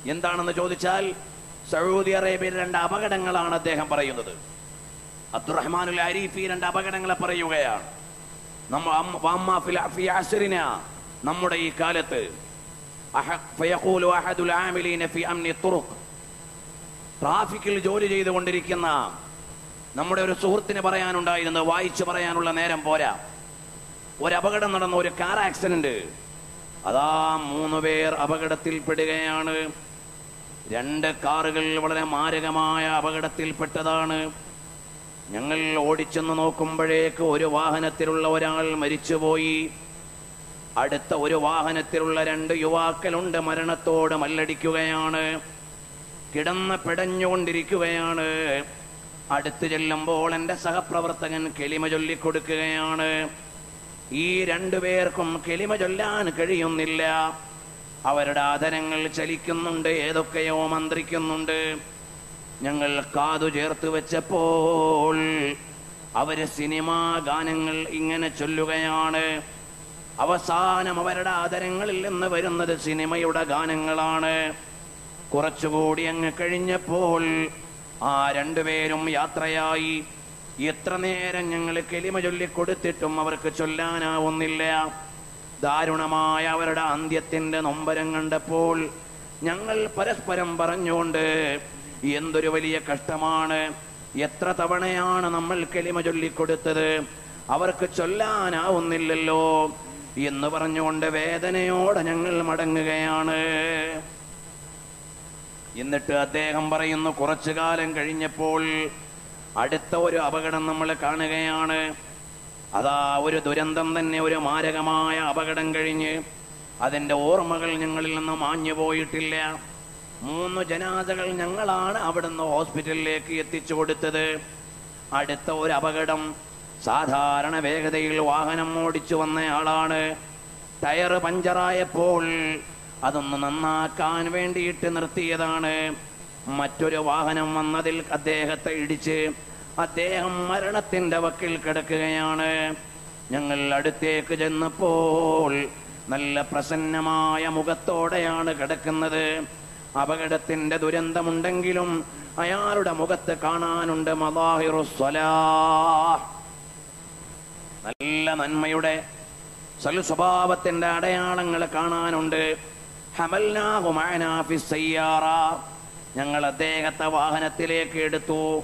എന്താണെന്ന് ചോദിച്ചാൽ സൗദി അറേബ്യയിൽ രണ്ട് അപകടങ്ങളാണ് അദ്ദേഹം പറയുന്നത്. അബ്ദുറഹ്മാനുൽ അരീഫി രണ്ട് അപകടങ്ങളെ പറയുകയാണ്. നമ്മുടെ ഈ കാലത്ത് ഫയഖൂലു അഹദുൽ ആമിലീന ഫി അംനി തുറുഖ്. ട്രാഫിക്കിൽ ജോലി ചെയ്തുകൊണ്ടിരിക്കുന്ന നമ്മുടെ ഒരു സുഹൃത്തിന് പറയാനുണ്ടായിരുന്നു വായിച്ചു പറയാനുള്ള നേരം പോരാ. ഒരു അപകടം നടന്ന ഒരു കാർ ആക്സിഡന്റ്. അതാ മൂന്ന് പേർ അപകടത്തിൽപ്പെടുകയാണ്. രണ്ട് കാറുകൾ വളരെ മാരകമായ അപകടത്തിൽപ്പെട്ടതാണ്. ഞങ്ങൾ ഓടിച്ചെന്ന് നോക്കുമ്പോഴേക്ക് ഒരു വാഹനത്തിലുള്ള ഒരാൾ മരിച്ചുപോയി. അടുത്ത ഒരു വാഹനത്തിലുള്ള രണ്ട് യുവാക്കളുണ്ട്. മരണത്തോട് മല്ലടിക്കുകയാണ്. കിടന്ന് പിടഞ്ഞുകൊണ്ടിരിക്കുകയാണ്. അടുത്തു ചെല്ലുമ്പോൾ എന്റെ സഹപ്രവർത്തകൻ കെളിമ ചൊല്ലിക്കൊടുക്കുകയാണ്. ഈ രണ്ടുപേർക്കും കെളിമ ചൊല്ലാൻ കഴിയുന്നില്ല. അവരുടെ ആദരങ്ങൾ ചലിക്കുന്നുണ്ട് ഏതൊക്കെയോ മന്ത്രിക്കുന്നുണ്ട്. ഞങ്ങൾ കാതു ചേർത്ത് വെച്ചപ്പോൾ അവർ സിനിമാ ഗാനങ്ങൾ ഇങ്ങനെ ചൊല്ലുകയാണ്. അവസാനം അവരുടെ ആദരങ്ങളിൽ നിന്ന് വരുന്നത് സിനിമയുടെ ഗാനങ്ങളാണ്. കുറച്ചുകൂടി അങ്ങ് കഴിഞ്ഞപ്പോൾ ആ രണ്ടുപേരും യാത്രയായി. എത്ര നേരം ഞങ്ങൾ കെളിമ ചൊല്ലിക്കൊടുത്തിട്ടും അവർക്ക് ചൊല്ലാനാവുന്നില്ല. ദാരുണമായ അവരുടെ അന്ത്യത്തിന്റെ നൊമ്പരം കണ്ടപ്പോൾ ഞങ്ങൾ പരസ്പരം പറഞ്ഞുകൊണ്ട് എന്തൊരു വലിയ കഷ്ടമാണ്. എത്ര തവണയാണ് നമ്മൾ കെളിമ ചൊല്ലിക്കൊടുത്തത്? അവർക്ക് ചൊല്ലാനാവുന്നില്ലല്ലോ. എന്ന് പറഞ്ഞുകൊണ്ട് വേദനയോടെ ഞങ്ങൾ മടങ്ങുകയാണ്. എന്നിട്ട് അദ്ദേഹം പറയുന്നു കുറച്ചു കാലം കഴിഞ്ഞപ്പോൾ അടുത്ത ഒരു അപകടം നമ്മൾ കാണുകയാണ്. അതാ ഒരു ദുരന്തം തന്നെ ഒരു മാരകമായ അപകടം കഴിഞ്ഞ് അതിന്റെ ഓർമ്മകൾ ഞങ്ങളിൽ നിന്ന് മാഞ്ഞു പോയിട്ടില്ല. മൂന്ന് ജനാഥകൾ ഞങ്ങളാണ് അവിടുന്ന് ഹോസ്പിറ്റലിലേക്ക് എത്തിച്ചു കൊടുത്തത്. അടുത്ത ഒരു അപകടം സാധാരണ വേഗതയിൽ വാഹനം ഓടിച്ചു വന്ന ആളാണ് ടയർ പഞ്ചറായപ്പോൾ അതൊന്ന് നന്നാക്കാൻ വേണ്ടിയിട്ട് നിർത്തിയതാണ്. മറ്റൊരു വാഹനം വന്നതിൽ അദ്ദേഹത്തെ ഇടിച്ച് അദ്ദേഹം മരണത്തിന്റെ വക്കിൽ കിടക്കുകയാണ്. ഞങ്ങൾ അടുത്തേക്ക് ചെന്നപ്പോൾ നല്ല പ്രസന്നമായ മുഖത്തോടെയാണ് കിടക്കുന്നത്. അപകടത്തിന്റെ ദുരന്തമുണ്ടെങ്കിലും അയാളുടെ മുഖത്ത് കാണാനുണ്ട് മദാഹിറുസ്വലാഹ് നല്ല നന്മയുടെ സൽ സ്വഭാവത്തിന്റെ അടയാളങ്ങൾ കാണാനുണ്ട്. ഞങ്ങൾ അദ്ദേഹത്തെ വാഹനത്തിലേക്ക് എടുത്തു.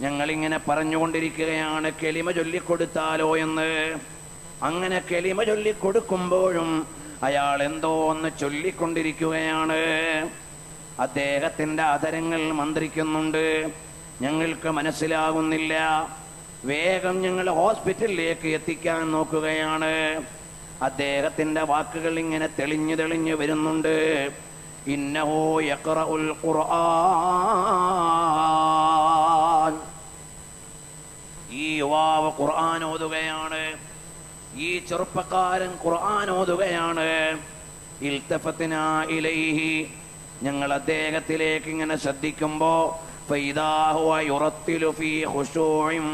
ഞങ്ങൾ ഇങ്ങനെ പറഞ്ഞുകൊണ്ടിരിക്കുകയാണ് കെളിമ ചൊല്ലിക്കൊടുത്താലോ എന്ന്. അങ്ങനെ കെളിമ ചൊല്ലിക്കൊടുക്കുമ്പോഴും അയാൾ എന്തോ ഒന്ന് ചൊല്ലിക്കൊണ്ടിരിക്കുകയാണ്. അദ്ദേഹത്തിന്റെ അതരങ്ങൾ മന്ത്രിക്കുന്നുണ്ട്. ഞങ്ങൾക്ക് മനസ്സിലാകുന്നില്ല. വേഗം ഞങ്ങൾ ഹോസ്പിറ്റലിലേക്ക് എത്തിക്കാൻ നോക്കുകയാണ്. അദ്ദേഹത്തിന്റെ വാക്കുകൾ ഇങ്ങനെ തെളിഞ്ഞു തെളിഞ്ഞു വരുന്നുണ്ട്. ഇന്നഹോ യഖറഉൽ ഖുർആൻ. ഈ യുവാവ് ഖുർആൻ ഓതുകയാണ്. ഈ ചെറുപ്പക്കാരൻ ഖുർആൻ ഓതുകയാണ്. ഇൽത്തഫത്തിന ഇലൈഹി. ഞങ്ങൾ അദ്ദേഹത്തിലേക്ക് ഇങ്ങനെ ശ്രദ്ധിക്കുമ്പോ ഫൈദാ ഹുവ യുറത്തിലു ഫീ ഖുശൂഇൻ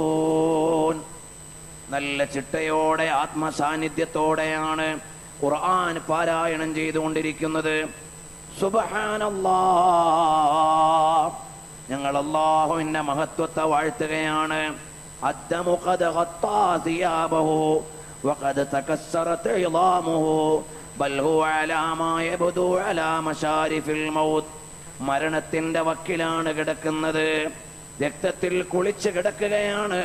വസുകൂൻ നല്ല ചിട്ടയോടെ ആത്മസാന്നിധ്യത്തോടെയാണ് ഖുർആൻ പാരായണം ചെയ്തുകൊണ്ടിരിക്കുന്നത് സുബ്ഹാനല്ലാ ഞങ്ങൾ അള്ളാഹുവിന്റെ മഹത്വത്തെ വാഴ്ത്തുകയാണ് الدم قد غطى ثيابه وقد تكسرت عظامه بل هو على ما يبدو على مشارف الموت മരണത്തിന്റെ വക്കിലാണ് കിടക്കുന്നത്. രക്തത്തിൽ കുളിച്ച് കിടക്കുകയാണ്.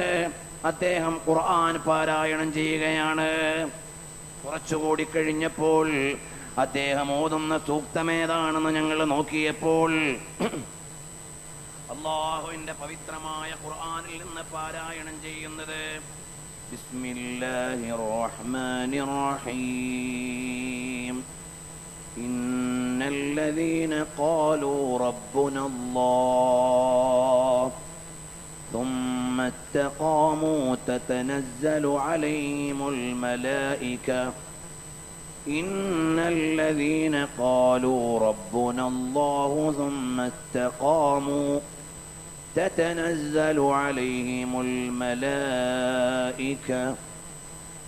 അദ്ദേഹം ഖുർആൻ പാരായണം ചെയ്യുകയാണ്. കുറച്ചുകൂടി കഴിഞ്ഞപ്പോൾ അദ്ദേഹം ഓതുന്ന സൂക്തമേതാണെന്ന് ഞങ്ങൾ നോക്കിയപ്പോൾ അള്ളാഹുവിന്റെ പവിത്രമായ ഖുർആനിൽ നിന്ന് പാരായണം ചെയ്യുന്നത്. ബിസ്മില്ലാഹിർ റഹ്മാനിർ റഹീം. إن الذين قالوا ربنا الله ثم استقاموا تتنزل عليهم الملائكة إن الذين قالوا ربنا الله ثم استقاموا تتنزل عليهم الملائكة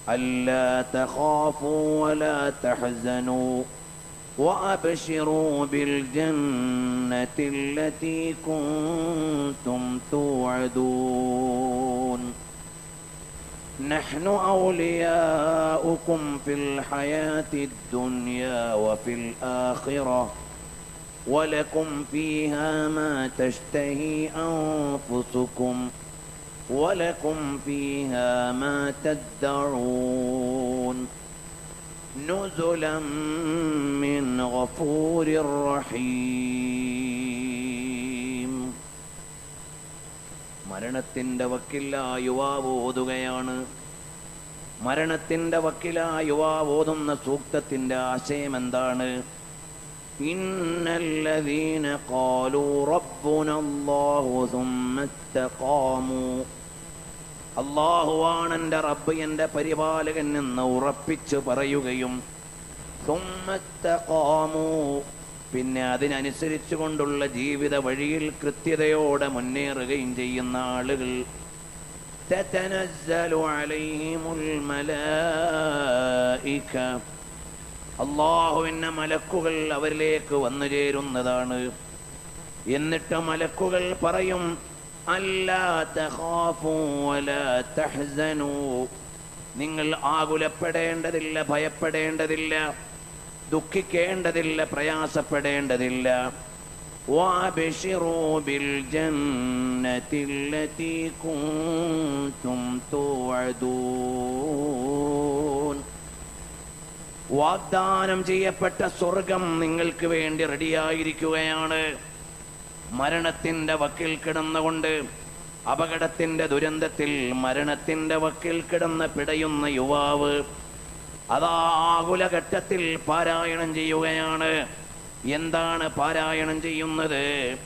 ألا تخافوا ولا تحزنوا وأبشروا بالجنة التي كنتم توعدون. نحن أولياؤكم في الحياة الدنيا وفي الآخرة ولكم فيها ما تشتهي أنفسكم ولكم فيها ما تدعون. نزلا من غفور رحيم മരണത്തിന്റെ വക്കില്ല യുവാവ് ഓതുകയാണ് മരണത്തിന്റെ വക്കില യുവാവ് ഓതുന്ന സൂക്തത്തിന്റെ ആശയം എന്താണ് ഇന്നല്ലദീന ഖാലൂ റബ്ബുന അല്ലാഹു സുമ്മ ഇസ്തഖാമു അള്ളാഹുവാണ് എന്റെ റബ്ബ് എന്റെ പരിപാലകൻ എന്ന് ഉറപ്പിച്ചു പറയുകയും പിന്നെ അതിനനുസരിച്ചു കൊണ്ടുള്ള ജീവിത വഴിയിൽ കൃത്യതയോടെ മുന്നേറുകയും ചെയ്യുന്ന ആളുകൾ അള്ളാഹുവിന്റെ മലക്കുകൾ അവരിലേക്ക് വന്നു ചേരുന്നതാണ്. എന്നിട്ട് മലക്കുകൾ പറയും അല്ല തഖാഫൂ വലാ തഹ്സനൂ. നിങ്ങൾ ആകുലപ്പെടേണ്ടതില്ല ഭയപ്പെടേണ്ടതില്ല ദുഃഖിക്കേണ്ടതില്ല പ്രയാസപ്പെടേണ്ടതില്ല. വാഗ്ദാനം ചെയ്യപ്പെട്ട സ്വർഗം നിങ്ങൾക്ക് വേണ്ടി റെഡിയായിരിക്കുകയാണ്. മരണത്തിന്റെ വക്കിൽ കിടന്നുകൊണ്ട് അപകടത്തിന്റെ ദുരന്തത്തിൽ മരണത്തിന്റെ വക്കിൽ കിടന്ന് പിടയുന്ന യുവാവ് അതാ ആകുലഘട്ടത്തിൽ പാരായണം ചെയ്യുകയാണ്. എന്താണ് പാരായണം ചെയ്യുന്നത്?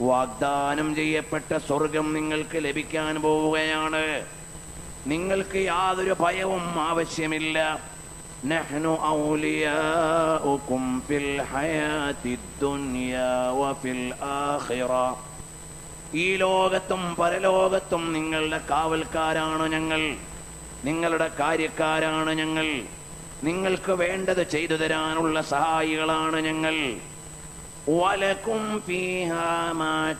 വാഗ്ദാനം ചെയ്യപ്പെട്ട സ്വർഗം നിങ്ങൾക്ക് ലഭിക്കാൻ പോവുകയാണ്. നിങ്ങൾക്ക് യാതൊരു ഭയവും ആവശ്യമില്ല. നഹ്നു ഔലിയാഉകും ഫിൽ ഹയാത്തി ദുനിയാ വഫിൽ ആഖിറ. ഈ ലോകത്തും പരലോകത്തും നിങ്ങളുടെ കാവൽക്കാരാണ് ഞങ്ങൾ. നിങ്ങളുടെ കാര്യക്കാരാണ് ഞങ്ങൾ. നിങ്ങൾക്ക് വേണ്ടത് ചെയ്തു തരാനുള്ള സഹായികളാണ് ഞങ്ങൾ. വലക്കും ഫീഹാ മാ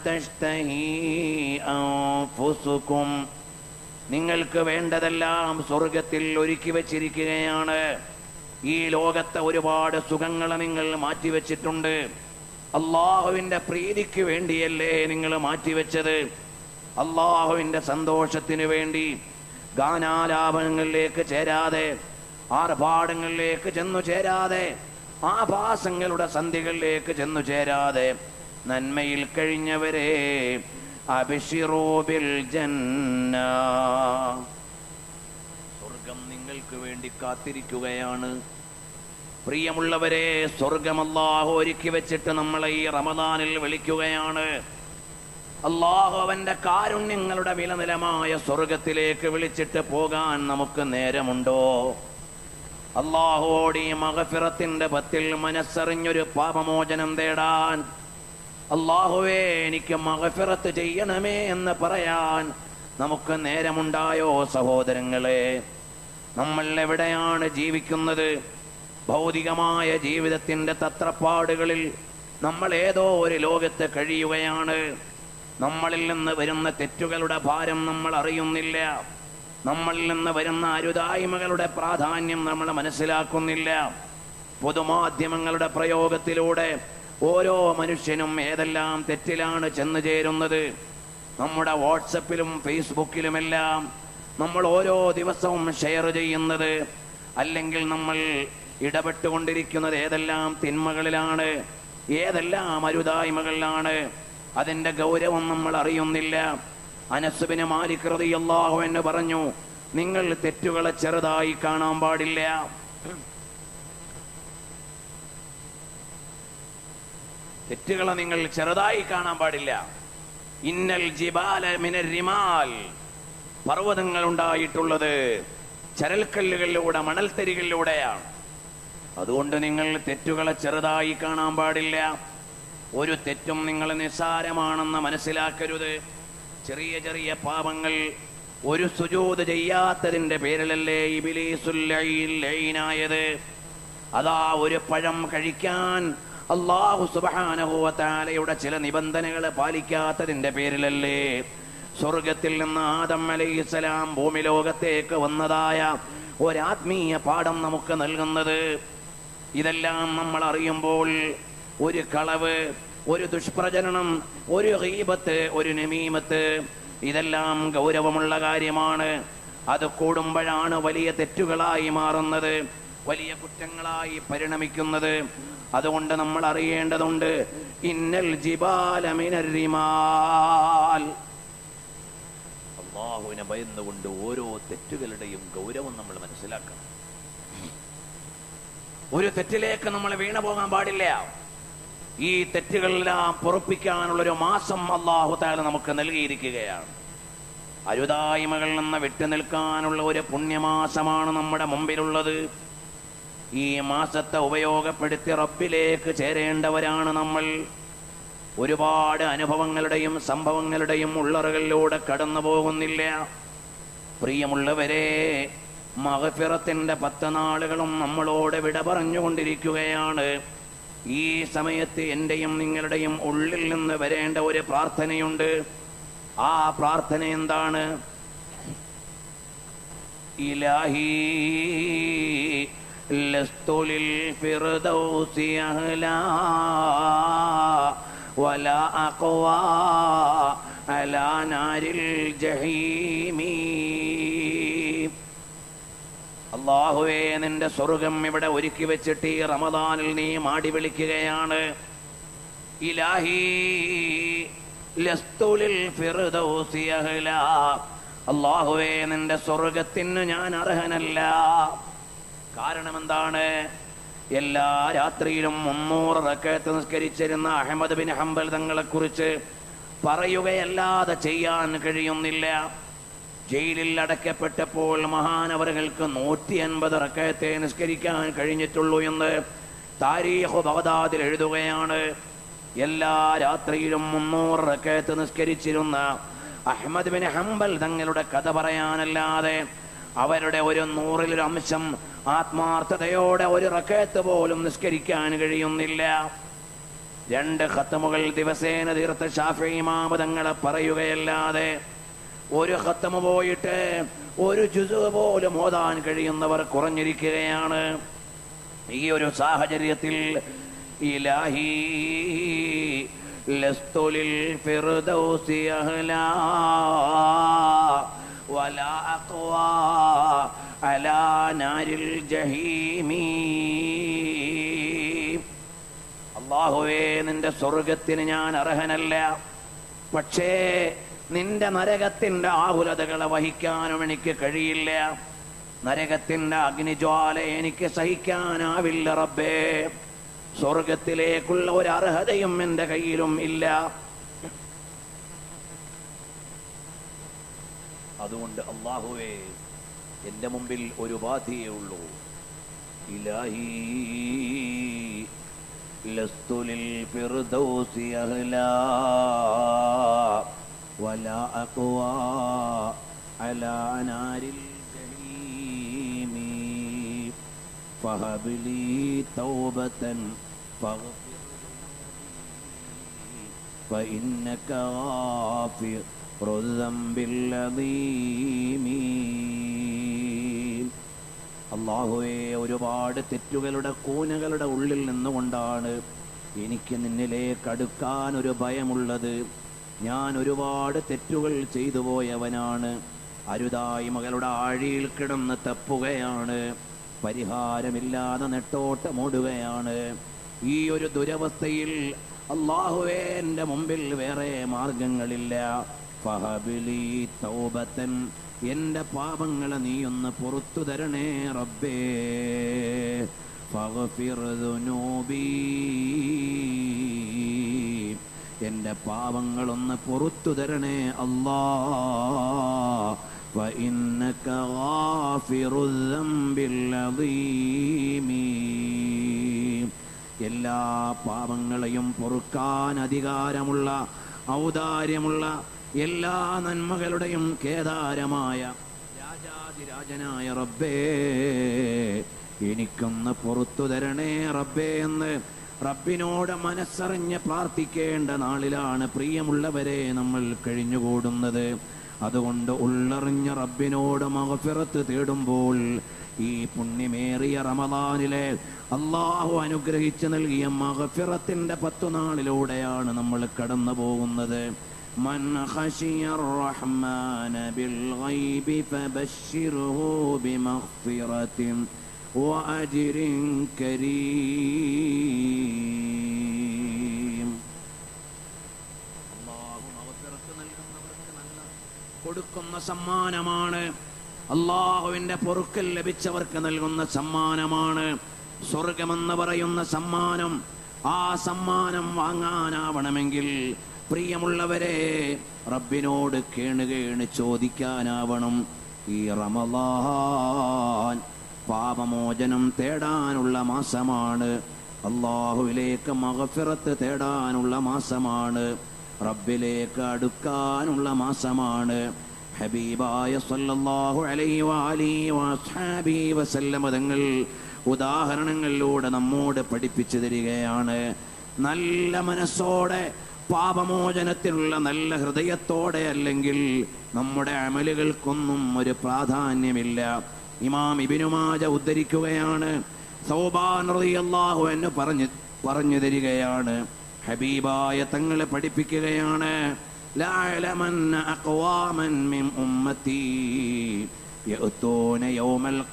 നിങ്ങൾക്ക് വേണ്ടതെല്ലാം സ്വർഗത്തിൽ ഒരുക്കി വച്ചിരിക്കുകയാണ്. ഈ ലോകത്തെ ഒരുപാട് സുഖങ്ങൾ നിങ്ങൾ മാറ്റിവെച്ചിട്ടുണ്ട്. അള്ളാഹുവിന്റെ പ്രീതിക്ക് വേണ്ടിയല്ലേ നിങ്ങൾ മാറ്റിവെച്ചത്? അള്ളാഹുവിന്റെ സന്തോഷത്തിന് വേണ്ടി ഗാനാലാപനങ്ങളിലേക്ക് ചേരാതെ ആർഭാടങ്ങളിലേക്ക് ചെന്നു ചേരാതെ ആഭാസങ്ങളുടെ സന്ധികളിലേക്ക് ചെന്നു ചേരാതെ നന്മയിൽ കഴിഞ്ഞവരെ സ്വർഗം നിങ്ങൾക്ക് വേണ്ടി കാത്തിരിക്കുകയാണ്. പ്രിയമുള്ളവരെ സ്വർഗം അല്ലാഹു ഒരുക്കി വെച്ചിട്ട് നമ്മളെ ഈ റമദാനിൽ വിളിക്കുകയാണ്. അള്ളാഹു അവന്റെ കാരുണ്യങ്ങളുടെ വിലനിലമായ സ്വർഗത്തിലേക്ക് വിളിച്ചിട്ട് പോകാൻ നമുക്ക് നേരമുണ്ടോ? അള്ളാഹുവോട് ഈ മകഫിറത്തിന്റെ പത്തിൽ മനസ്സറിഞ്ഞൊരു പാപമോചനം തേടാൻ അള്ളാഹുവേ എനിക്ക് മകഫിറത്ത് ചെയ്യണമേ എന്ന് പറയാൻ നമുക്ക് നേരമുണ്ടായോ സഹോദരങ്ങളെ? നമ്മൾ എവിടെയാണ് ജീവിക്കുന്നത്? ഭൗതികമായ ജീവിതത്തിന്റെ തത്രപ്പാടുകളിൽ നമ്മൾ ഏതോ ഒരു ലോകത്ത് കഴിയുകയാണ്. നമ്മളിൽ നിന്ന് വരുന്ന തെറ്റുകളുടെ ഭാരം നമ്മൾ അറിയുന്നില്ല. നമ്മളിൽ നിന്ന് വരുന്ന അരുതായ്മകളുടെ പ്രാധാന്യം നമ്മൾ മനസ്സിലാക്കുന്നില്ല. പൊതുമാധ്യമങ്ങളുടെ പ്രയോഗത്തിലൂടെ ഓരോ മനുഷ്യനും ഏതെല്ലാം തെറ്റിലാണ് ചെന്നു ചേരുന്നത്? നമ്മുടെ വാട്സപ്പിലും ഫേസ്ബുക്കിലുമെല്ലാം നമ്മൾ ഓരോ ദിവസവും ഷെയർ ചെയ്യുന്നത് അല്ലെങ്കിൽ നമ്മൾ ഇടപെട്ടുകൊണ്ടിരിക്കുന്നത് ഏതെല്ലാം തിന്മകളിലാണ് ഏതെല്ലാം അരുതായ്മകളിലാണ്. അതിന്റെ ഗൗരവം നമ്മൾ അറിയുന്നില്ല. അനസുബിന് മാലികൃതി അള്ളാഹു എന്ന് പറഞ്ഞു നിങ്ങൾ തെറ്റുകളെ ചെറുതായി കാണാൻ പാടില്ല. തെറ്റുകളെ നിങ്ങൾ ചെറുതായി കാണാൻ പാടില്ല. ഇന്നൽ ജിബാല മിനരിമാൽ പർവതങ്ങൾ ഉണ്ടായിട്ടുള്ളത് ചരൽക്കല്ലുകളിലൂടെ മണൽത്തരികളിലൂടെയാണ്. അതുകൊണ്ട് നിങ്ങൾ തെറ്റുകളെ ചെറുതായി കാണാൻ പാടില്ല. ഒരു തെറ്റും നിങ്ങൾ നിസ്സാരമാണെന്ന് മനസ്സിലാക്കരുത്. ചെറിയ ചെറിയ പാപങ്ങൾ ഒരു സുജൂത് ചെയ്യാത്തതിന്റെ പേരിലല്ലേ ഇബിലീസുല്ലൈനായത് അതാ ഒരു പഴം കഴിക്കാൻ അള്ളാഹു സുബാനഹുവത്താലയുടെ ചില നിബന്ധനകൾ പാലിക്കാത്തതിന്റെ പേരിലല്ലേ? സ്വർഗത്തിൽ നിന്ന് ആദം അലൈഹിസ്സലാം ഭൂമി ലോകത്തേക്ക് വന്നതായ ഒരാത്മീയ പാഠം നമുക്ക് നൽകുന്നത്. ഇതെല്ലാം നമ്മൾ അറിയുമ്പോൾ ഒരു കളവ് ഒരു ദുഷ്പ്രചരണം ഒരു ഹീബത്ത് ഒരു നമീമത്ത് ഇതെല്ലാം ഗൗരവമുള്ള കാര്യമാണ്. അത് കൂടുമ്പോഴാണ് വലിയ തെറ്റുകളായി മാറുന്നത്. വലിയ കുറ്റങ്ങളായി പരിണമിക്കുന്നത് അതുകൊണ്ട് നമ്മൾ അറിയേണ്ടതുണ്ട്. ഇന്നൽ ജിബാലമിനരിമാൽ അള്ളാഹുവിനെ ഭയന്നുകൊണ്ട് ഓരോ തെറ്റുകളുടെയും ഗൗരവം നമ്മൾ മനസ്സിലാക്കണം. ഒരു തെറ്റിലേക്ക് നമ്മൾ വീണു പോകാൻ പാടില്ല. ഈ തെറ്റുകളെല്ലാം പൊറപ്പിക്കാനുള്ള ഒരു മാസം അള്ളാഹു താല നമുക്ക് നൽകിയിരിക്കുകയാണ്. അരുതായ്മകളിൽ നിന്ന് വിട്ടു നിൽക്കാനുള്ള ഒരു പുണ്യമാസമാണ് നമ്മുടെ മുമ്പിലുള്ളത്. ഈ മാസത്തെ ഉപയോഗപ്പെടുത്തി റബ്ബിലേക്ക് ചേരേണ്ടവരാണ് നമ്മൾ. ഒരുപാട് അനുഭവങ്ങളുടെയും സംഭവങ്ങളുടെയും ഉള്ളറുകളിലൂടെ കടന്നു പോകുന്നില്ല. പ്രിയമുള്ളവരെ മഹഫിറത്തിന്റെ പത്ത് നാളുകളും നമ്മളോട് വിട പറഞ്ഞുകൊണ്ടിരിക്കുകയാണ്. ഈ സമയത്ത് എന്റെയും നിങ്ങളുടെയും ഉള്ളിൽ നിന്ന് വരേണ്ട ഒരു പ്രാർത്ഥനയുണ്ട്. ആ പ്രാർത്ഥന എന്താണ്? ഇലാഹി ലസ്തു ലിൽ ഫിർദൗസി അഹ്ലാ വലാ അഖ്വാ نار الجحيم അള്ളാഹുവേ നിന്റെ സ്വർഗം ഇവിടെ ഒരുക്കി വെച്ചിട്ട് ഈ റമദാനിൽ നീ മാടി വിളിക്കുകയാണ്. ഇലാഹി ലസ്തുലിൽ ഫിർദൗസി അഹ്ലാ. അള്ളാഹുവേ നിന്റെ സ്വർഗത്തിന് ഞാൻ അർഹനല്ല. കാരണം എന്താണ് എല്ലാ രാത്രിയിലും മുന്നൂറ് റക്കത്ത് നിസ്കരിച്ചിരുന്ന അഹമ്മദ് ബിൻ ഹംബൽ തങ്ങളെ കുറിച്ച് പറയുകയല്ലാതെ ചെയ്യാൻ കഴിയുന്നില്ല. ജയിലിൽ അടയ്ക്കപ്പെട്ടപ്പോൾ മഹാനവറുകൾക്ക് നൂറ്റി അൻപത് റക്കയത്തെ നിസ്കരിക്കാൻ കഴിഞ്ഞിട്ടുള്ളൂ എന്ന് താരീഹു ബഗദാദിൽ എഴുതുകയാണ്. എല്ലാ രാത്രിയിലും മുന്നൂറ് റക്കയത്ത് നിസ്കരിച്ചിരുന്ന അഹമ്മദ് ബിൻ ഹംബൽ തങ്ങളുടെ കഥ പറയാനല്ലാതെ അവരുടെ ഒരു നൂറിലൊരു അംശം ആത്മാർത്ഥതയോടെ ഒരു റക്കേത്ത് പോലും നിഷ്കരിക്കാൻ കഴിയുന്നില്ല. രണ്ട് ഖത്തമുകൾ ദിവസേന തീർത്ത ഷാഫി ഇമാമതങ്ങളെ പറയുകയല്ലാതെ ഒരു ഖത്തമ പോയിട്ട് ഒരു ജുസു പോലും ഓതാൻ കഴിയുന്നവർ കുറഞ്ഞിരിക്കുകയാണ്. ഈ ഒരു സാഹചര്യത്തിൽ ഇലാഹി അഹ്ലാ വലാ أقوى على നാരിൽ الجحيم അള്ളാഹുവേ നിന്റെ സ്വർഗത്തിന് ഞാൻ അർഹനല്ല. പക്ഷേ നിന്റെ നരകത്തിന്റെ ആകുലതകളെ വഹിക്കാനും എനിക്ക് കഴിയില്ല. നരകത്തിന്റെ അഗ്നിജ്വാല എനിക്ക് സഹിക്കാനാവില്ല റബ്ബേ. സ്വർഗത്തിലേക്കുള്ള ഒരു അർഹതയും എന്റെ കയ്യിലും ഇല്ല. അതുകൊണ്ട് അള്ളാഹുവേ എന്റെ മുമ്പിൽ ഒരു ബാധയേ ഉള്ളൂ ഇലാഹി لست للفردوس أهلا ولا أقوى على نار الجحيم فهب لي توبة فاغفر ذنوبي فإنك غافر الذنب العظيم അള്ളാഹുവെ ഒരുപാട് തെറ്റുകളുടെ കൂനകളുടെ ഉള്ളിൽ നിന്നുകൊണ്ടാണ് എനിക്ക് നിന്നിലേക്ക് അടുക്കാൻ ഒരു ഭയമുള്ളത് ഞാൻ ഒരുപാട് തെറ്റുകൾ ചെയ്തു പോയവനാണ് അരുതായി മകളുടെ ആഴിയിൽ കിടന്ന് തപ്പുകയാണ് പരിഹാരമില്ലാതെ നെട്ടോട്ടമോടുകയാണ് ഈ ഒരു ദുരവസ്ഥയിൽ അള്ളാഹുവേ എൻ്റെ മുമ്പിൽ വേറെ മാർഗങ്ങളില്ല ഫഹബിലി തൗബത്തൻ എന്റെ പാപങ്ങളെ നീ ഒന്ന് പുറത്തു തരണേ റബ്ബേ ഫഗ്ഫിർ ദുനൂബി എന്റെ പാപങ്ങളൊന്ന് പുറത്തു തരണേ അല്ലാ فإنك غافر الذنب العظيم എല്ലാ പാപങ്ങളെയും പൊറുക്കാൻ അധികാരമുള്ള ഔദാര്യമുള്ള എല്ലാ നന്മകളുടെയും കേദാരമായ രാജാതിരാജനായ റബ്ബേ എനിക്കൊന്ന് പുറത്തു തരണേ റബ്ബേ എന്ന് റബ്ബിനോട് മനസ്സറിഞ്ഞ് പ്രാർത്ഥിക്കേണ്ട നാളിലാണ് പ്രിയമുള്ളവരെ നമ്മൾ കഴിഞ്ഞുകൂടുന്നത്. അതുകൊണ്ട് ഉള്ളറിഞ്ഞ റബ്ബിനോട് മകഫിറത്ത് തേടുമ്പോൾ ഈ പുണ്യമേറിയ റമദാനിലെ അള്ളാഹു അനുഗ്രഹിച്ചു നൽകിയ മകഫിറത്തിന്റെ പത്തു നാളിലൂടെയാണ് നമ്മൾ കടന്നു പോകുന്നത് من خشي الرحمن بالغيب فبشره بمغفرة وأجر كريم അള്ളാഹു മഗ്ഫിറത്ത് നൽകുന്നവർക്ക് നല്ല കൊടുക്കുന്ന സമ്മാനമാണ് അള്ളാഹുവിന്റെ പൊറുക്കൽ ലഭിച്ചവർക്ക് നൽകുന്ന സമ്മാനമാണ് സ്വർഗമെന്ന് പറയുന്ന സമ്മാനം ആ സമ്മാനം വാങ്ങാനാവണമെങ്കിൽ പ്രിയമുള്ളവരെ റബ്ബിനോട് കേണുകേണ് ചോദിക്കാനാവണം. ഈ റമലാൻ പാപമോചനം തേടാനുള്ള മാസമാണ്. അള്ളാഹുവിലേക്ക് മകഫിറത്ത് തേടാനുള്ള മാസമാണ്. റബ്ബിലേക്ക് അടുക്കാനുള്ള മാസമാണ്. ഹബീബായ സല്ലല്ലാഹു അലൈഹി തങ്ങൾ ഉദാഹരണങ്ങളിലൂടെ നമ്മോട് പഠിപ്പിച്ചു തരികയാണ്. നല്ല മനസ്സോടെ പാപമോചനത്തിലുള്ള നല്ല ഹൃദയത്തോടെ അല്ലെങ്കിൽ നമ്മുടെ അമലുകൾക്കൊന്നും ഒരു പ്രാധാന്യമില്ല. ഇമാം ഇബിനുമാജ ഉദ്ധരിക്കുകയാണ്. സൗബാൻ റളിയല്ലാഹു എന്ന് പറഞ്ഞു പറഞ്ഞു തരികയാണ്. ഹബീബായ തങ്ങളെ പഠിപ്പിക്കുകയാണ്. യൗമൽ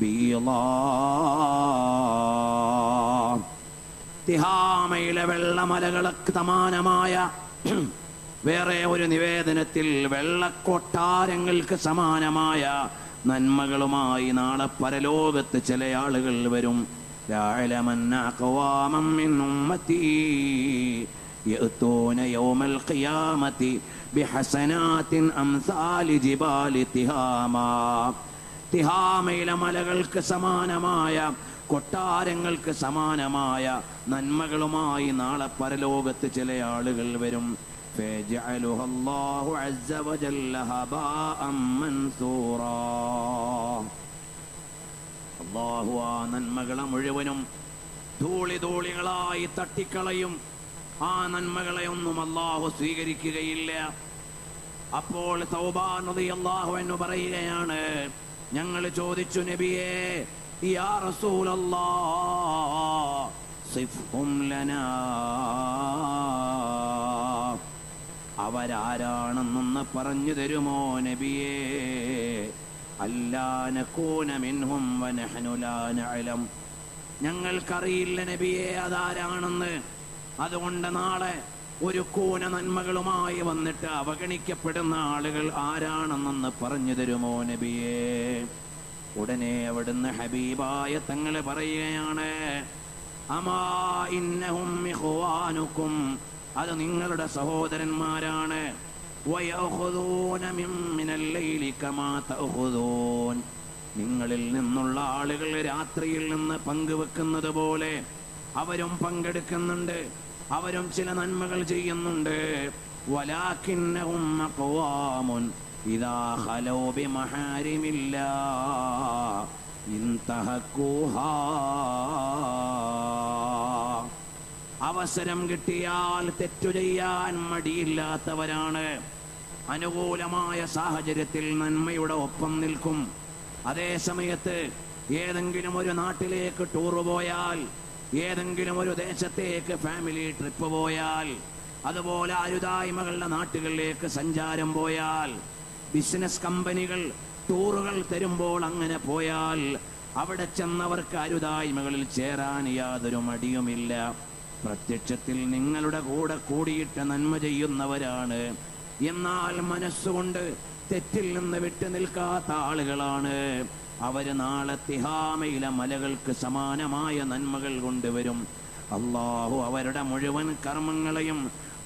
ബീള തിഹാമയിലെ വെള്ളമലകൾക്ക് സമാനമായ വേറെ ഒരു നിവേദനത്തിൽ വെള്ളക്കൊട്ടാരങ്ങൾക്ക് സമാനമായ നന്മകളുമായി നാളെ പരലോകത്ത് ചില ആളുകൾ വരും. തിഹാമയിലെ മലകൾക്ക് സമാനമായ കൊട്ടാരങ്ങൾക്ക് സമാനമായ നന്മകളുമായി നാളെ പരലോകത്ത് ചില ആളുകൾ വരും. അള്ളാഹു ആ നന്മകളെ മുഴുവനും ധൂളി ധൂളികളായി തട്ടിക്കളയും. ആ നന്മകളെ ഒന്നും അള്ളാഹു സ്വീകരിക്കുകയില്ല. അപ്പോൾ സൗബാ നദി അള്ളാഹു എന്ന് പറയുകയാണ് ഞങ്ങൾ ചോദിച്ചു നബിയെ ലനാ. അവരാരാണെന്നൊന്ന് പറഞ്ഞു തരുമോ നബിയേ? അല്ലാനക്കൂനമിൻഹും ഞങ്ങൾക്കറിയില്ല നബിയെ അതാരാണെന്ന്. അതുകൊണ്ട് നാളെ ഒരു കൂന നന്മകളുമായി വന്നിട്ട് അവഗണിക്കപ്പെടുന്ന ആളുകൾ ആരാണെന്നൊന്ന് പറഞ്ഞു തരുമോ നബിയെ? ഉടനെ അവിടുന്ന് ഹബീബായ തങ്ങൾ പറയുകയാണ് അമാ ഇന്നഹും അത് നിങ്ങളുടെ സഹോദരന്മാരാണ്. നിങ്ങളിൽ നിന്നുള്ള ആളുകൾ രാത്രിയിൽ നിന്ന് പങ്കുവെക്കുന്നത് പോലെ അവരും പങ്കെടുക്കുന്നുണ്ട്. അവരും ചില നന്മകൾ ചെയ്യുന്നുണ്ട്. ഇൻതഹക്കുഹാ അവസരം കിട്ടിയാൽ തെറ്റു ചെയ്യാൻ മടിയില്ലാത്തവരാണ്. അനുകൂലമായ സാഹചര്യത്തിൽ നന്മയുടെ ഒപ്പം നിൽക്കും. അതേ സമയത്ത് ഏതെങ്കിലും ഒരു നാട്ടിലേക്ക് ടൂർ പോയാൽ ഏതെങ്കിലും ഒരു ദേശത്തേക്ക് ഫാമിലി ട്രിപ്പ് പോയാൽ അതുപോലെ അരുതായ്മകളുടെ നാട്ടുകളിലേക്ക് സഞ്ചാരം പോയാൽ ബിസിനസ് കമ്പനികൾ ടൂറുകൾ തരുമ്പോൾ അങ്ങനെ പോയാൽ അവിടെ ചെന്നവർക്ക് അരുതായ്മകളിൽ ചേരാൻ യാതൊരു മടിയുമില്ല. പ്രത്യക്ഷത്തിൽ നിങ്ങളുടെ കൂടെ കൂടിയിട്ട് നന്മ ചെയ്യുന്നവരാണ്. എന്നാൽ മനസ്സുകൊണ്ട് തെറ്റിൽ നിന്ന് വിട്ടു നിൽക്കാത്ത ആളുകളാണ്. അവർ നാളെ തിഹാമയിലെ മലകൾക്ക് സമാനമായ നന്മകൾ കൊണ്ടുവരും. അള്ളാഹു അവരുടെ മുഴുവൻ കർമ്മങ്ങളെയും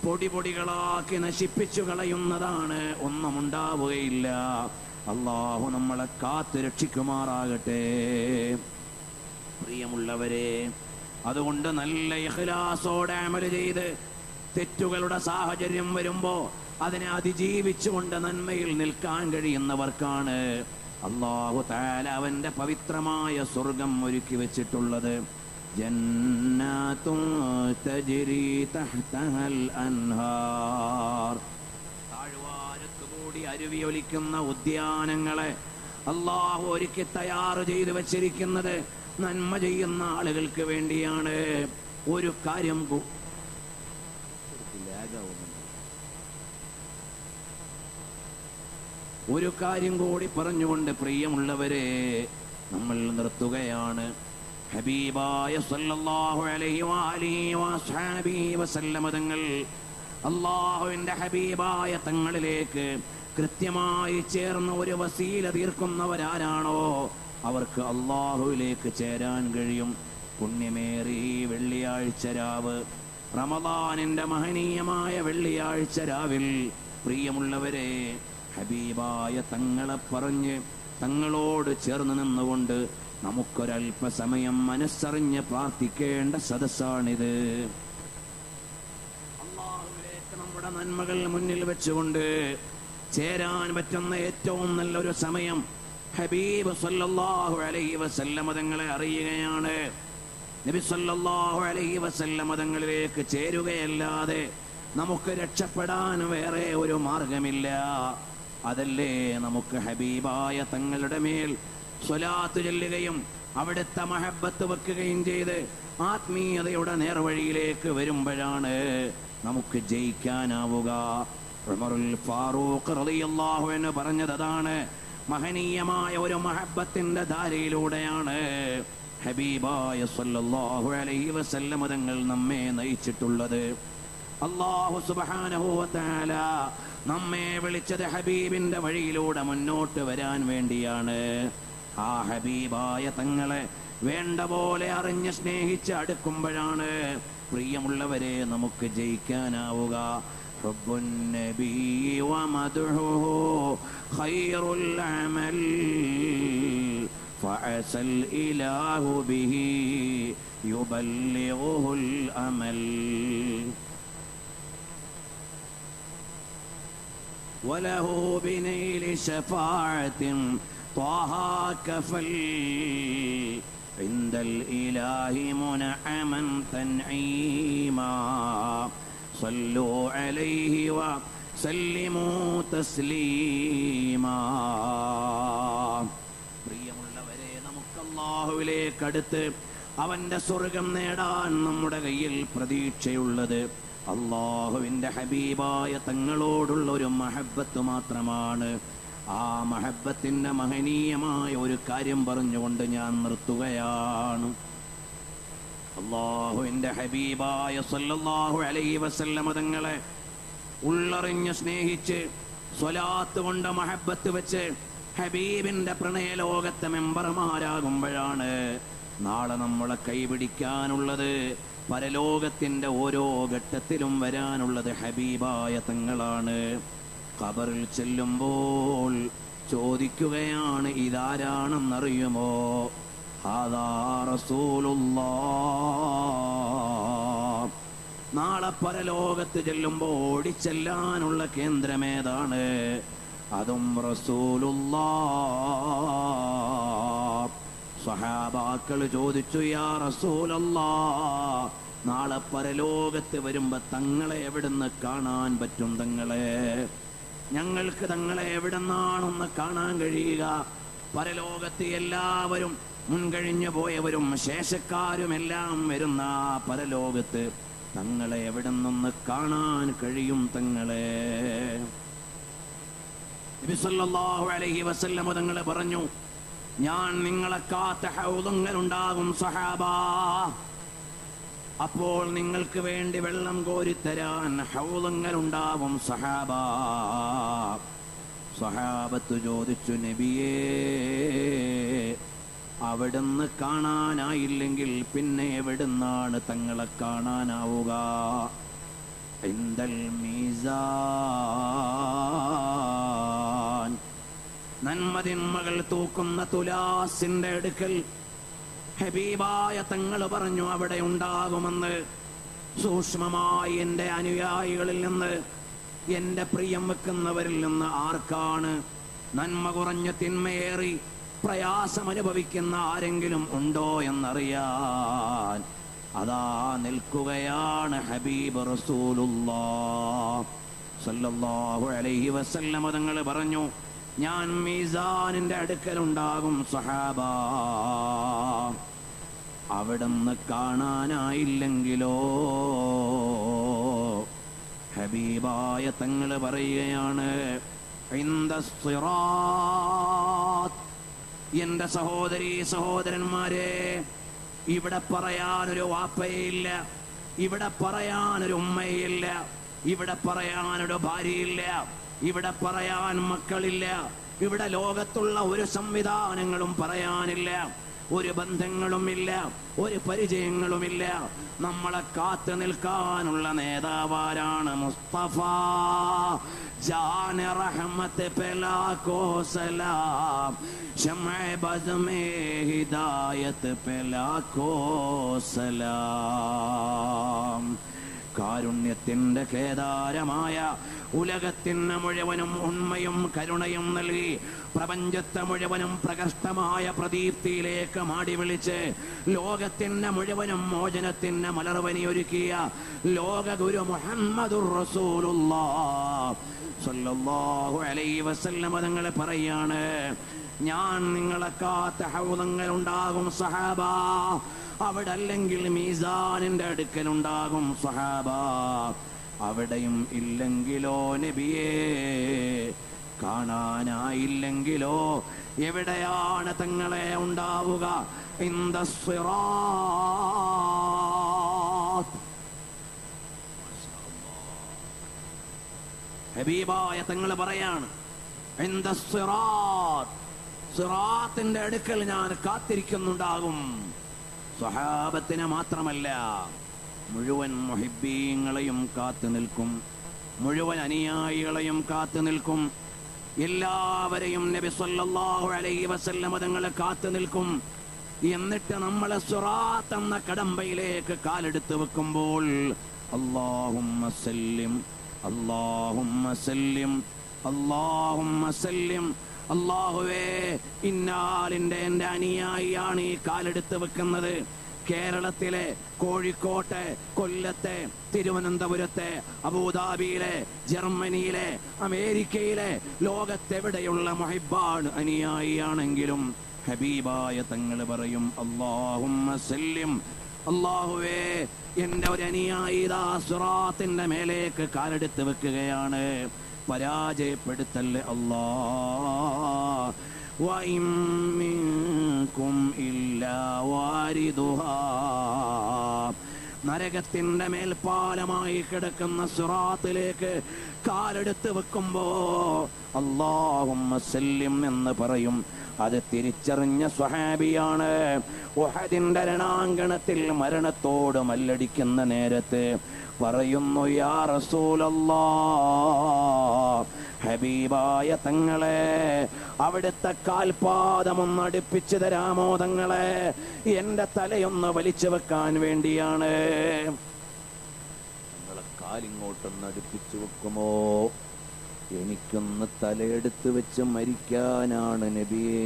പൊടി പൊടികളാക്കി നശിപ്പിച്ചു കളയുന്നതാണ്. ഒന്നും ഉണ്ടാവുകയില്ല അള്ളാഹു നമ്മളെ കാത്തു രക്ഷിക്കുമാറാകട്ടെ. പ്രിയമുള്ളവരെ അതുകൊണ്ട് നല്ല ഇഹ്ലാസോടെ അമൽ ചെയ്ത് തെറ്റുകളുടെ സാഹചര്യം വരുമ്പോ അതിനെ അതിജീവിച്ചുകൊണ്ട് നന്മയിൽ നിൽക്കാൻ കഴിയുന്നവർക്കാണ് അള്ളാഹു താല അവന്റെ പവിത്രമായ സ്വർഗം ഒരുക്കി വെച്ചിട്ടുള്ളത് ജന്നാത്തും അരുവി ഒലിക്കുന്ന താഴ്വാരത്തുകൂടി ഉദ്യാനങ്ങളെ അള്ളാഹു ഒരുക്കി തയ്യാറ് ചെയ്തു വെച്ചിരിക്കുന്നത് നന്മ ചെയ്യുന്ന ആളുകൾക്ക് വേണ്ടിയാണ്. ഒരു കാര്യം ഒരു കാര്യം കൂടി പറഞ്ഞുകൊണ്ട് പ്രിയമുള്ളവരെ നമ്മൾ നിർത്തുകയാണ്. ഹബീബായ സല്ലല്ലാഹു അലൈഹി തങ്ങൾ അള്ളാഹുവിന്റെ ഹബീബായ തങ്ങളിലേക്ക് കൃത്യമായി ചേർന്ന ഒരു വസീല തീർക്കുന്നവരാരാണോ? അവർക്ക് അള്ളാഹുവിലേക്ക് ചേരാൻ കഴിയും. പുണ്യമേറി വെള്ളിയാഴ്ച രാവ്. റമദാനിന്റെ മഹനീയമായ വെള്ളിയാഴ്ച രാവിൽ പ്രിയമുള്ളവരെ ഹബീബായ തങ്ങളെ പറഞ്ഞ് തങ്ങളോട് ചേർന്ന് നിന്നുകൊണ്ട് നമുക്കൊരല്പസമയം മനസ്സറിഞ്ഞ് പ്രാർത്ഥിക്കേണ്ട സദസ്സാണിത്. നമ്മുടെ നന്മകൾ മുന്നിൽ വെച്ചുകൊണ്ട് ചേരാൻ പറ്റുന്ന ഏറ്റവും നല്ലൊരു സമയം ഹബീബ് സല്ലല്ലാഹു അലൈഹി വസല്ലമ തങ്ങളെ അറിയുകയാണ്. നബി സല്ലല്ലാഹു അലൈഹി വസല്ലമ തങ്ങളിലേക്ക് ചേരുകയല്ലാതെ നമുക്ക് രക്ഷപ്പെടാൻ വേറെ ഒരു മാർഗമില്ല. അതല്ലേ നമുക്ക് ഹബീബായ തങ്ങളുടെ മേൽ സ്വലാത്ത് ചെല്ലുകയും അവിടുത്തെ മഹബത്ത് വെക്കുകയും ചെയ്ത് ആത്മീയതയുടെ നേർവഴിയിലേക്ക് വരുമ്പോഴാണ് നമുക്ക് ജയിക്കാനാവുക. ഫാറൂഖ് റളിയല്ലാഹു എന്ന് പറഞ്ഞത് അതാണ്. മഹനീയമായ ഒരു മഹബത്തിന്റെ ധാരയിലൂടെയാണ് ഹബീബായ സല്ലല്ലാഹു അലൈഹി വസല്ലം തങ്ങൾ നമ്മെ നയിച്ചിട്ടുള്ളത്. അള്ളാഹു സുബ്ഹാനഹു വ തആല നമ്മെ വിളിച്ചത് ഹബീബിന്റെ വഴിയിലൂടെ മുന്നോട്ട് വരാൻ വേണ്ടിയാണ്. ആ ഹബീബായ തങ്ങളെ വേണ്ട പോലെ അറിഞ്ഞ് സ്നേഹിച്ച് അടുക്കുമ്പോഴാണ് പ്രിയമുള്ളവരെ നമുക്ക് ജയിക്കാനാവുക. وله بنيل شفاعة طه كفل عند الإله منعما تنعيما صلوا عليه وسلموا تسليما പ്രിയമുള്ളവരെ നമുക്ക് അള്ളാഹുവിലേക്ക് അടുത്ത് അവന്റെ സ്വർഗം നേടാൻ നമ്മുടെ കയ്യിൽ പ്രതീക്ഷയുള്ളത് അള്ളാഹുവിന്റെ ഹബീബായ തങ്ങളോടുള്ള ഒരു മഹബത്ത് മാത്രമാണ്. ആ മഹബത്തിന്റെ മഹനീയമായ ഒരു കാര്യം പറഞ്ഞുകൊണ്ട് ഞാൻ നിർത്തുകയാണ്. അള്ളാഹുവിന്റെ ഹബീബായ സല്ലല്ലാഹു അലൈഹി വസല്ലമ തങ്ങളെ ഉള്ളറിഞ്ഞ് സ്നേഹിച്ച് സ്വലാത്ത് കൊണ്ട് മഹബത്ത് വെച്ച് ഹബീബിന്റെ പ്രണയലോകത്തെ മെമ്പർമാരാകുമ്പോഴാണ് നാളെ നമ്മളെ കൈപിടിക്കാനുള്ളത് പരലോകത്തിന്റെ ഓരോ ഘട്ടത്തിലും വരാനുള്ളത് ഹബീബായ തങ്ങളാണ്. കബറിൽ ചെല്ലുമ്പോൾ ചോദിക്കുകയാണ് ഇതാരാണെന്നറിയുമോ? നാളെ പരലോകത്ത് ചെല്ലുമ്പോൾ ഓടിച്ചെല്ലാനുള്ള കേന്ദ്രമേതാണ് അതും റസൂലുള്ളാ. സഹാബാക്കൾ ചോദിച്ചു യാ റസൂലല്ലാ നാളെ പരലോകത്ത് വരുമ്പോ തങ്ങളെ എവിടുന്ന് കാണാൻ പറ്റും തങ്ങളെ? ഞങ്ങൾക്ക് തങ്ങളെ എവിടുന്നാണൊന്ന് കാണാൻ കഴിയുക. പരലോകത്ത് എല്ലാവരും മുൻകഴിഞ്ഞു പോയവരും ശേഷക്കാരും എല്ലാം വരുന്ന പരലോകത്ത് തങ്ങളെ എവിടെ നിന്ന് കാണാൻ കഴിയും തങ്ങളെ? നബി സല്ലല്ലാഹു അലൈഹി വസല്ലമ തങ്ങളെ പറഞ്ഞു ഞാൻ നിങ്ങളെ കാത്ത ഹൗദങ്ങൾ ഉണ്ടാകും സഹാബാ. അപ്പോൾ നിങ്ങൾക്ക് വേണ്ടി വെള്ളം കോരിത്തരാൻ ഹൗദങ്ങൾ ഉണ്ടാകും സഹാബാ. സഹാബത്ത് ചോദിച്ചു നബിയേ അവിടുന്ന് കാണാനായില്ലെങ്കിൽ പിന്നെ എവിടുന്നാണ് തങ്ങളെ കാണാനാവുക? ഇന്ദൽ മീസാൻ. നന്മതിന്മകൾ തൂക്കുന്ന തുലാസിന്റെ അടുക്കൽ ഹബീബായ തങ്ങൾ പറഞ്ഞു അവിടെ ഉണ്ടാകുമെന്ന് സൂക്ഷ്മമായി എന്റെ അനുയായികളിൽ നിന്ന് എന്റെ പ്രിയം വെക്കുന്നവരിൽ നിന്ന് ആർക്കാണ് നന്മ കുറഞ്ഞ തിന്മയേറി പ്രയാസം അനുഭവിക്കുന്ന ആരെങ്കിലും ഉണ്ടോ എന്നറിയാൻ? അതാ നിൽക്കുകയാണ് ഹബീബ് റസൂലുള്ളാ. സല്ലല്ലാഹു അലൈഹി വസല്ലം തങ്ങൾ പറഞ്ഞു ഞാൻ മീസാനിന്റെ അടുക്കലുണ്ടാകും സഹാബ. അവിടുന്ന് കാണാനായില്ലെങ്കിലോ? ഹബീബായ തങ്ങൾ പറയുകയാണ്. എന്റെ സഹോദരി സഹോദരന്മാരെ ഇവിടെ പറയാനൊരു വാപ്പയില്ല ഇവിടെ പറയാനൊരു ഉമ്മയില്ല ഇവിടെ പറയാനൊരു ഭാര്യയില്ല. ഇവിടെ പറയാൻ മക്കളില്ല. ഇവിടെ ലോകത്തുള്ള ഒരു സംവിധാനങ്ങളും പറയാനില്ല. ഒരു ബന്ധങ്ങളുമില്ല ഒരു പരിചയങ്ങളുമില്ല നമ്മളെ കാത്തു നിൽക്കാനുള്ള നേതാവാരാണ് മുസ്തഫ. ജാന റഹ്മത്ത് പെലാക്കോ സലാം ശമഅ ബസ്മേ ഹിദായത്ത് കാരുണ്യത്തിന്റെ കേദാരമായ ഉലകത്തിന് മുഴുവനും ഉണ്മയും കരുണയും നൽകി പ്രപഞ്ചത്തെ മുഴുവനും പ്രകഷ്ടമായ പ്രദീപ്തിയിലേക്ക് മാടി വിളിച്ച് ലോകത്തിന് മുഴുവനും മോചനത്തിന് മലർവനി ഒരുക്കിയ ലോക ഗുരു മുഹമ്മദുർ റസൂലുള്ള. തങ്ങൾ പറയാണ് ഞാൻ നിങ്ങളെ കാത്ത ഹൗദങ്ങൾ ഉണ്ടാകും സഹാബ. അവിടെ അല്ലെങ്കിൽ മീസാനിന്റെ അടുക്കൽ ഉണ്ടാകും സഹാബ. അവിടെയും ഇല്ലെങ്കിലോ നബിയേ? കാണാനായില്ലെങ്കിലോ? എവിടെയാണ് തങ്ങളെ ഉണ്ടാവുക? ഹബീബായ തങ്ങൾ പറയാണ് എന്താ സിറാത്ത്. സിറാത്തിന്റെ അടുക്കൽ ഞാൻ കാത്തിരിക്കുന്നുണ്ടാകും. സ്വഹാബത്തിനെ മാത്രമല്ല മുഴുവൻ മുഹിബീങ്ങളെയും കാത്തു നിൽക്കും. മുഴുവൻ അനുയായികളെയും കാത്തു നിൽക്കും. എല്ലാവരെയും നബി സല്ലല്ലാഹു അലൈഹി വസല്ലമ തങ്ങളെ കാത്തു നിൽക്കും. എന്നിട്ട് നമ്മളെ സുറാത്ത് എന്ന കടമ്പയിലേക്ക് കാലെടുത്ത് വെക്കുമ്പോൾ അല്ലാഹുമ്മ സല്ലിം അല്ലാഹുമ്മ സല്ലിം അല്ലാഹുമ്മ സല്ലിം അള്ളാഹുവേ ഇന്നാലിന്റെ എന്റെ അനുയായിയാണ് ഈ കാലെടുത്ത് വെക്കുന്നത്. കേരളത്തിലെ കോഴിക്കോട്ടെ കൊല്ലത്തെ തിരുവനന്തപുരത്തെ അബുദാബിയിലെ ജർമ്മനിയിലെ അമേരിക്കയിലെ ലോകത്തെവിടെയുള്ള മൊഹിബാണ് അനുയായിയാണെങ്കിലും ഹബീബായ തങ്ങൾ പറയും അള്ളാഹും അള്ളാഹുവേ എന്റെ ഒരു അനുയായി മേലേക്ക് കാലെടുത്ത് വെക്കുകയാണ്. പരാജയപ്പെടുത്തല്ലേ അല്ലാ وإن منكم إلا واردها നരകത്തിന്റെ മേൽപ്പാലമായി കിടക്കുന്ന സുറാത്തിലേക്ക് കാലെടുത്ത് വെക്കുമ്പോ അള്ളാഹും എന്ന് പറയും. അത് തിരിച്ചറിഞ്ഞ സ്വഹാബിയാണ്. ഉഹദിന്റെ രണാങ്കണത്തിൽ മരണത്തോട് മല്ലടിക്കുന്ന നേരത്ത് പറയുന്നു യാ റസൂലല്ലാ ഹബീബായ തങ്ങളെ അവിടുത്തെ കാൽപാദമൊന്ന് അടുപ്പിച്ചു തരാമോ തങ്ങളെ എന്റെ തലയൊന്ന് വലിച്ചു വെക്കാൻ വേണ്ടിയാണ്. നിങ്ങളെ കാലിങ്ങോട്ടൊന്ന് അടുപ്പിച്ചു വെക്കുമോ? എനിക്കൊന്ന് തലയെടുത്ത് വെച്ച് മരിക്കാനാണ് നബിയേ.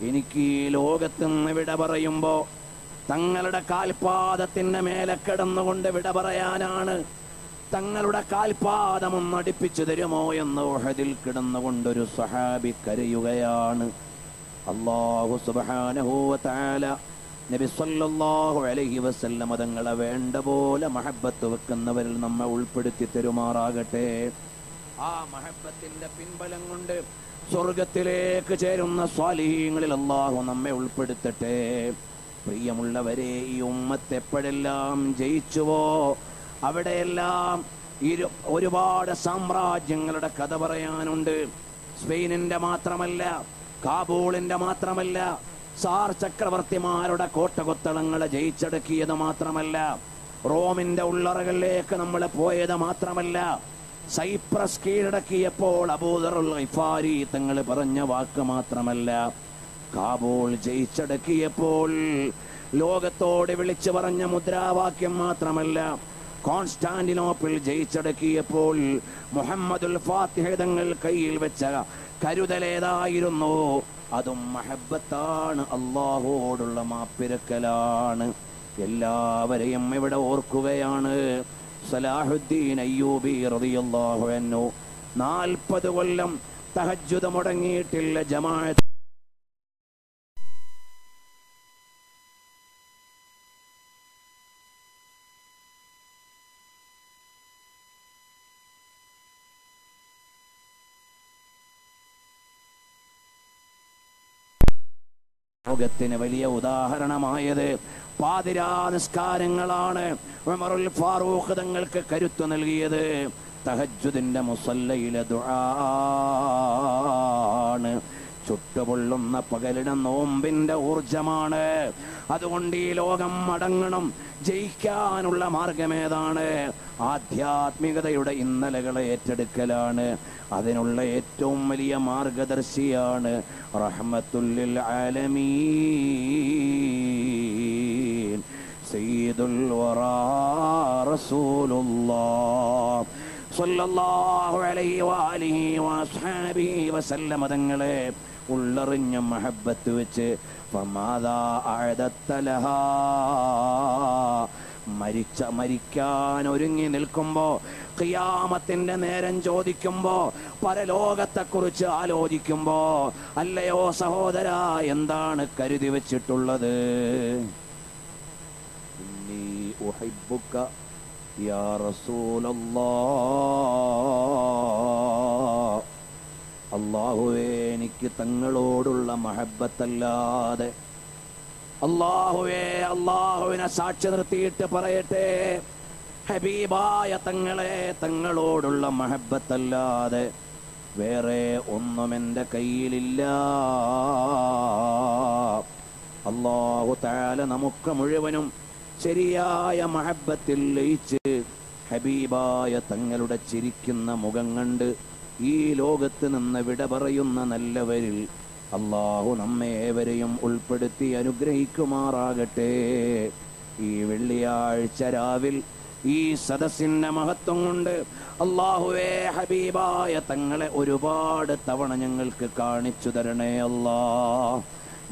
എനിക്ക് ഈ ലോകത്തുനിന്ന് വിട പറയുമ്പോ തങ്ങളുടെ കാൽപാദത്തിന്റെ മേലെ കിടന്നുകൊണ്ട് വിട പറയാനാണ് തങ്ങളുടെ കാൽപാദം ഒന്ന് അടുപ്പിച്ചു തരുമോ എന്ന് ഉഹദിൽ കിടന്നുകൊണ്ടൊരു സഹാബി കരയുകയാണ്. അള്ളാഹു തആല നബി സല്ലല്ലാഹു അലൈഹി വസല്ലമ തങ്ങളെ വേണ്ട പോലെ മഹബത്ത് വെക്കുന്നവരിൽ നമ്മെ ഉൾപ്പെടുത്തി തരുമാറാകട്ടെ. ആ മഹബത്തിന്റെ പിൻബലം കൊണ്ട് സ്വർഗത്തിലേക്ക് ചേരുന്ന സ്വാലിഹീങ്ങളിൽ അള്ളാഹു നമ്മെ ഉൾപ്പെടുത്തട്ടെ. പ്രിയമുള്ളവരെ ഈ ഉമ്മത്തെപ്പോഴെല്ലാം ജയിച്ചുവോ അവിടെയെല്ലാം ഇരു ഒരുപാട് സാമ്രാജ്യങ്ങളുടെ കഥ പറയാനുണ്ട്. സ്പെയിനിന്റെ മാത്രമല്ല കാബൂളിന്റെ മാത്രമല്ല സാർ ചക്രവർത്തിമാരുടെ കോട്ടകൊത്തളങ്ങളെ ജയിച്ചടക്കിയത് മാത്രമല്ല റോമിന്റെ ഉള്ളറകളിലേക്ക് നമ്മൾ പോയത് മാത്രമല്ല സൈപ്രസ് കീഴടക്കിയപ്പോൾ അബൂദറുൽ തങ്ങൾ പറഞ്ഞ വാക്ക് മാത്രമല്ല കാബൂൾ ജയിച്ചടക്കിയപ്പോൾ ലോകത്തോട് വിളിച്ചു പറഞ്ഞ മുദ്രാവാക്യം മാത്രമല്ല കോൺസ്റ്റാന്റിനോപ്പിൾ ജയിച്ചടക്കിയപ്പോൾ മുഹമ്മദുൽ ഫാത്തിഹേദങ്ങൾ കയ്യിൽ വെച്ച കരുതലേതായിരുന്നു അതും മഹബത്താണ്. അള്ളാഹുവോടുള്ള മാപ്പിരക്കലാണ്. എല്ലാവരെയും ഇവിടെ ഓർക്കുകയാണ്. സലാഹുദ്ദീൻ അയ്യൂബി റളിയല്ലാഹു എന്നു നാൽപ്പത് കൊല്ലം തഹജ്ജുദ് മുടങ്ങിയിട്ടില്ല ജമാഅത്ത് ലോകത്തിന് വലിയ ഉദാഹരണമായത് പാതിരാ നിസ്കാരങ്ങളാണ് ഉമറുൽ ഫാറൂഖ് തങ്ങൾക്ക് കരുത്തു നൽകിയത്. തഹജുദിന്റെ മുസല്ലയിലെ ദുആണ് ചുട്ടുപൊള്ളുന്ന പകലിന് നോമ്പിന്റെ ഊർജമാണ് അതുകൊണ്ട് ഈ ലോകം മടങ്ങണം. ജയിക്കാനുള്ള മാർഗമേതാണ്? ആധ്യാത്മികതയുടെ ഇന്നലകളെ ഏറ്റെടുക്കലാണ്. അതിനുള്ള ഏറ്റവും വലിയ മാർഗദർശിയാണ് റഹ്മത്തുല്ലിൽ ആലമീൻ. സയ്യിദുൽ വറാ സ്വല്ലല്ലാഹു അലൈഹി വസല്ലമ തങ്ങളെ ഉള്ളറിഞ്ഞ മഹബത്ത് വെച്ച് ഫമാദാ മരിച്ച മരിക്കാൻ ഒരുങ്ങി നിൽക്കുമ്പോ ഖിയാമത്തിന്റെ നേരം ചോദിക്കുമ്പോ പരലോകത്തെക്കുറിച്ച് ആലോചിക്കുമ്പോ അല്ലയോ സഹോദര എന്താണ് കരുതി വെച്ചിട്ടുള്ളത്? ഉഹിബ്ബുക رسول الله. അള്ളാഹുവേ എനിക്ക് തങ്ങളോടുള്ള മഹബത്തല്ലാതെ. അള്ളാഹുവേ അള്ളാഹുവിനെ സാക്ഷി നിർത്തിയിട്ട് പറയട്ടെ. ഹബീബായ തങ്ങളെ തങ്ങളോടുള്ള മഹബത്തല്ലാതെ വേറെ ഒന്നും എന്റെ കയ്യിലില്ല. അള്ളാഹു താല നമുക്ക് മുഴുവനും ശരിയായ മഹബത്തിൽ ലയിച്ച് ഹബീബായ തങ്ങളുടെ ചിരിക്കുന്ന മുഖം കണ്ട് ഈ ലോകത്ത് നിന്ന് വിട പറയുന്ന നല്ലവരിൽ അള്ളാഹു നമ്മേവരെയും ഉൾപ്പെടുത്തി അനുഗ്രഹിക്കുമാറാകട്ടെ. ഈ വെള്ളിയാഴ്ച രാവിൽ ഈ സദസ്സിന്റെ മഹത്വം കൊണ്ട് അള്ളാഹുവേ ഹബീബായ തങ്ങളെ ഒരുപാട് തവണ ഞങ്ങൾക്ക് കാണിച്ചു തരണേ അല്ലാ.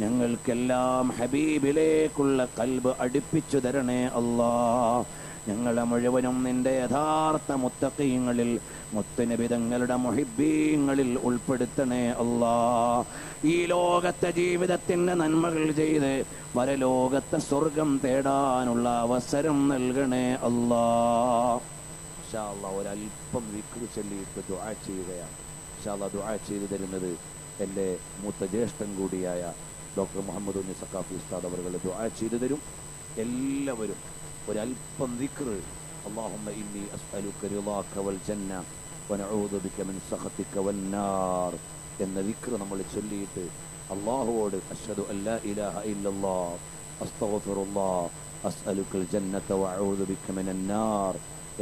ഞങ്ങൾക്കെല്ലാം ഹബീബിലേക്കുള്ള കൽബ് അടുപ്പിച്ചു തരണേ അല്ലാ. ഞങ്ങളെ മുഴുവനും നിന്റെ യഥാർത്ഥ മുത്തക്കീങ്ങളിൽ മുത്തനബി തങ്ങളുടെ മൊഹിബീങ്ങളിൽ ഉൾപ്പെടുത്തണേ അല്ലാ. ഈ ലോകത്തെ ജീവിതത്തിന്റെ നന്മകൾ ചെയ്ത് പരലോകത്തെ സ്വർഗം തേടാനുള്ള അവസരം നൽകണേ അല്ലാ. ഒരല്പം വിക്രി ചൊല്ലിയിട്ട് ദുആ ചെയ്യുകയാണ്. ഇൻഷാ അല്ലാ ദുആ ചെയ്തു തരുന്നത് എന്റെ മൂത്ത ജ്യേഷ്ഠൻ കൂടിയായ ഡോക്ടർ മുഹമ്മദ് ഉണ്ണി സക്കാഫി ഉസ്താദ് അവർ ദുആ ചെയ്തു തരും. എല്ലാവരും ഒരല്പം ദിക്ർ اللهم إني أسألك رضاك والجنة ونعوذ بك من سخطك والنار എന്ന ദിക്ർ നമ്മൾ ചൊല്ലിയിട്ട് അള്ളാഹുവോട് അഷ്ഹദു അല്ലാ ഇലാഹ ഇല്ലല്ലാഹ് അസ്തഗ്ഫിറുല്ലാഹ് അസ്അലുക്കൽ ജന്നത വഅഊദു ബിക മിനൻ നാർ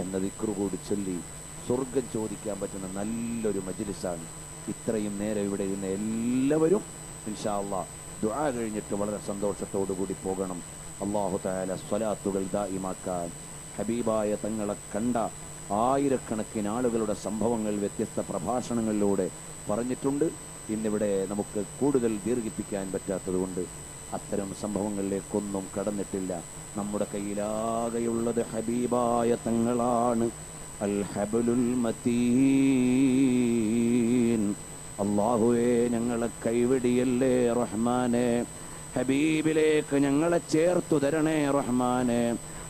എന്ന ദിക്ർ കൂടി ചൊല്ലി സ്വർഗം ചോദിക്കാൻ പറ്റുന്ന നല്ലൊരു മജ്ലിസാണ് ഇത്രയും നേരം ഇവിടെ ഇരുന്ന എല്ലാവരും ഇൻഷാ അല്ലാഹ് ദുആ കഴിഞ്ഞിട്ട് വളരെ സന്തോഷത്തോടു കൂടി പോകണം അള്ളാഹു തആല സ്വലാത്തുകൾ ദായിമാക്കാൻ. ഹബീബായ തങ്ങളെ കണ്ട ആയിരക്കണക്കിന് ആളുകളുടെ സംഭവങ്ങൾ വ്യത്യസ്ത പ്രഭാഷണങ്ങളിലൂടെ പറഞ്ഞിട്ടുണ്ട്. ഇന്നിവിടെ നമുക്ക് കൂടുതൽ ദീർഘിപ്പിക്കാൻ പറ്റാത്തതുകൊണ്ട് അത്തരം സംഭവങ്ങളിലേക്കൊന്നും കടന്നിട്ടില്ല. നമ്മുടെ കയ്യിലാകെയുള്ളത് ഹബീബായ തങ്ങളാണ്. അൽ ഹബലുൽ മതീൻ. അള്ളാഹുവേ ഞങ്ങളെ കൈവിടിയല്ലേ റഹ്മാനെ. ഹബീബിലേക്ക് ഞങ്ങളെ ചേർത്തു തരണേ റഹ്മാനെ.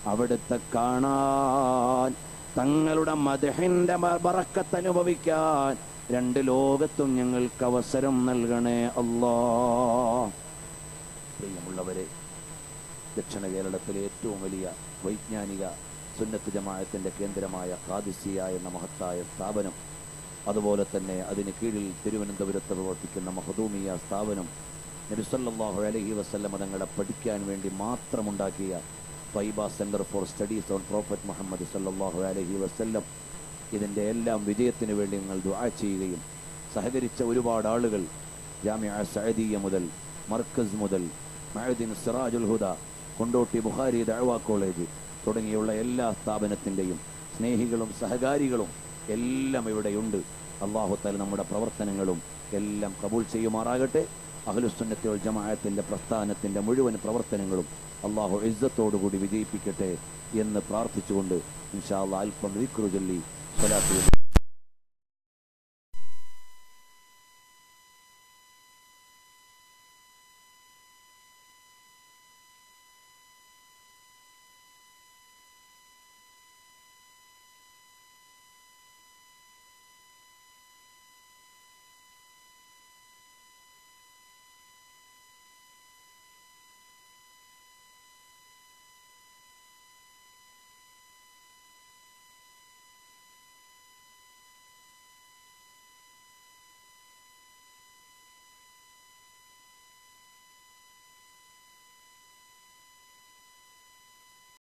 അവിടുത്തെ കാണാൻ തങ്ങളുടെ മദഹിന്റെ ബറക്കത്ത് അനുഭവിക്കാൻ രണ്ട് ലോകത്തും ഞങ്ങൾക്ക് അവസരം നൽകണേ അല്ലാ. പ്രിയമുള്ളവരെ ദക്ഷിണ കേരളത്തിലെ ഏറ്റവും വലിയ വൈജ്ഞാനിക സുന്നത്ത് ജമാഅത്തിന്റെ കേന്ദ്രമായ കാദിസിയ എന്ന മഹത്തായ സ്ഥാപനം അതുപോലെ തന്നെ അതിന് കീഴിൽ തിരുവനന്തപുരത്ത് പ്രവർത്തിക്കുന്ന മഹദൂമിയ സ്ഥാപനം നബിസല്ലാഹു അലഹി വസ്ല്ലം തങ്ങളെ പഠിക്കാൻ വേണ്ടി മാത്രമുണ്ടാക്കിയ fibre centre for studies on prophet Muhammad സല്ലാഹു അലഹി വസ്ല്ലം. ഇതിന്റെ എല്ലാം വിജയത്തിന് വേണ്ടി നിങ്ങൾ ദുആ ചെയ്യുകയും സഹകരിച്ച ഒരുപാട് ആളുകൾ ജാമ്യ സഅദിയ മുതൽ മർക്കസ് മുതൽ മഹദീൻ സിറാജുൽ ഹുദ കൊണ്ടോട്ടി ബുഹാരി ദഅവ കോളേജ് തുടങ്ങിയുള്ള എല്ലാ സ്ഥാപനത്തിന്റെയും സ്നേഹികളും സഹകാരികളും എല്ലാം ഇവിടെയുണ്ട്. അള്ളാഹുത്താൽ നമ്മുടെ പ്രവർത്തനങ്ങളും എല്ലാം കബൂൾ ചെയ്യുമാറാകട്ടെ. അഖിലുസുന്നത്തുൽ ജമാഅത്തിന്റെ പ്രസ്ഥാനത്തിന്റെ മുഴുവൻ പ്രവർത്തനങ്ങളും അള്ളാഹു ഇസ്സത്തോടുകൂടി വിജയിപ്പിക്കട്ടെ എന്ന് പ്രാർത്ഥിച്ചുകൊണ്ട് ഇൻഷാ അല്ലാ അല്പം വിക്രു ചൊല്ലി സ്വലാത്ത്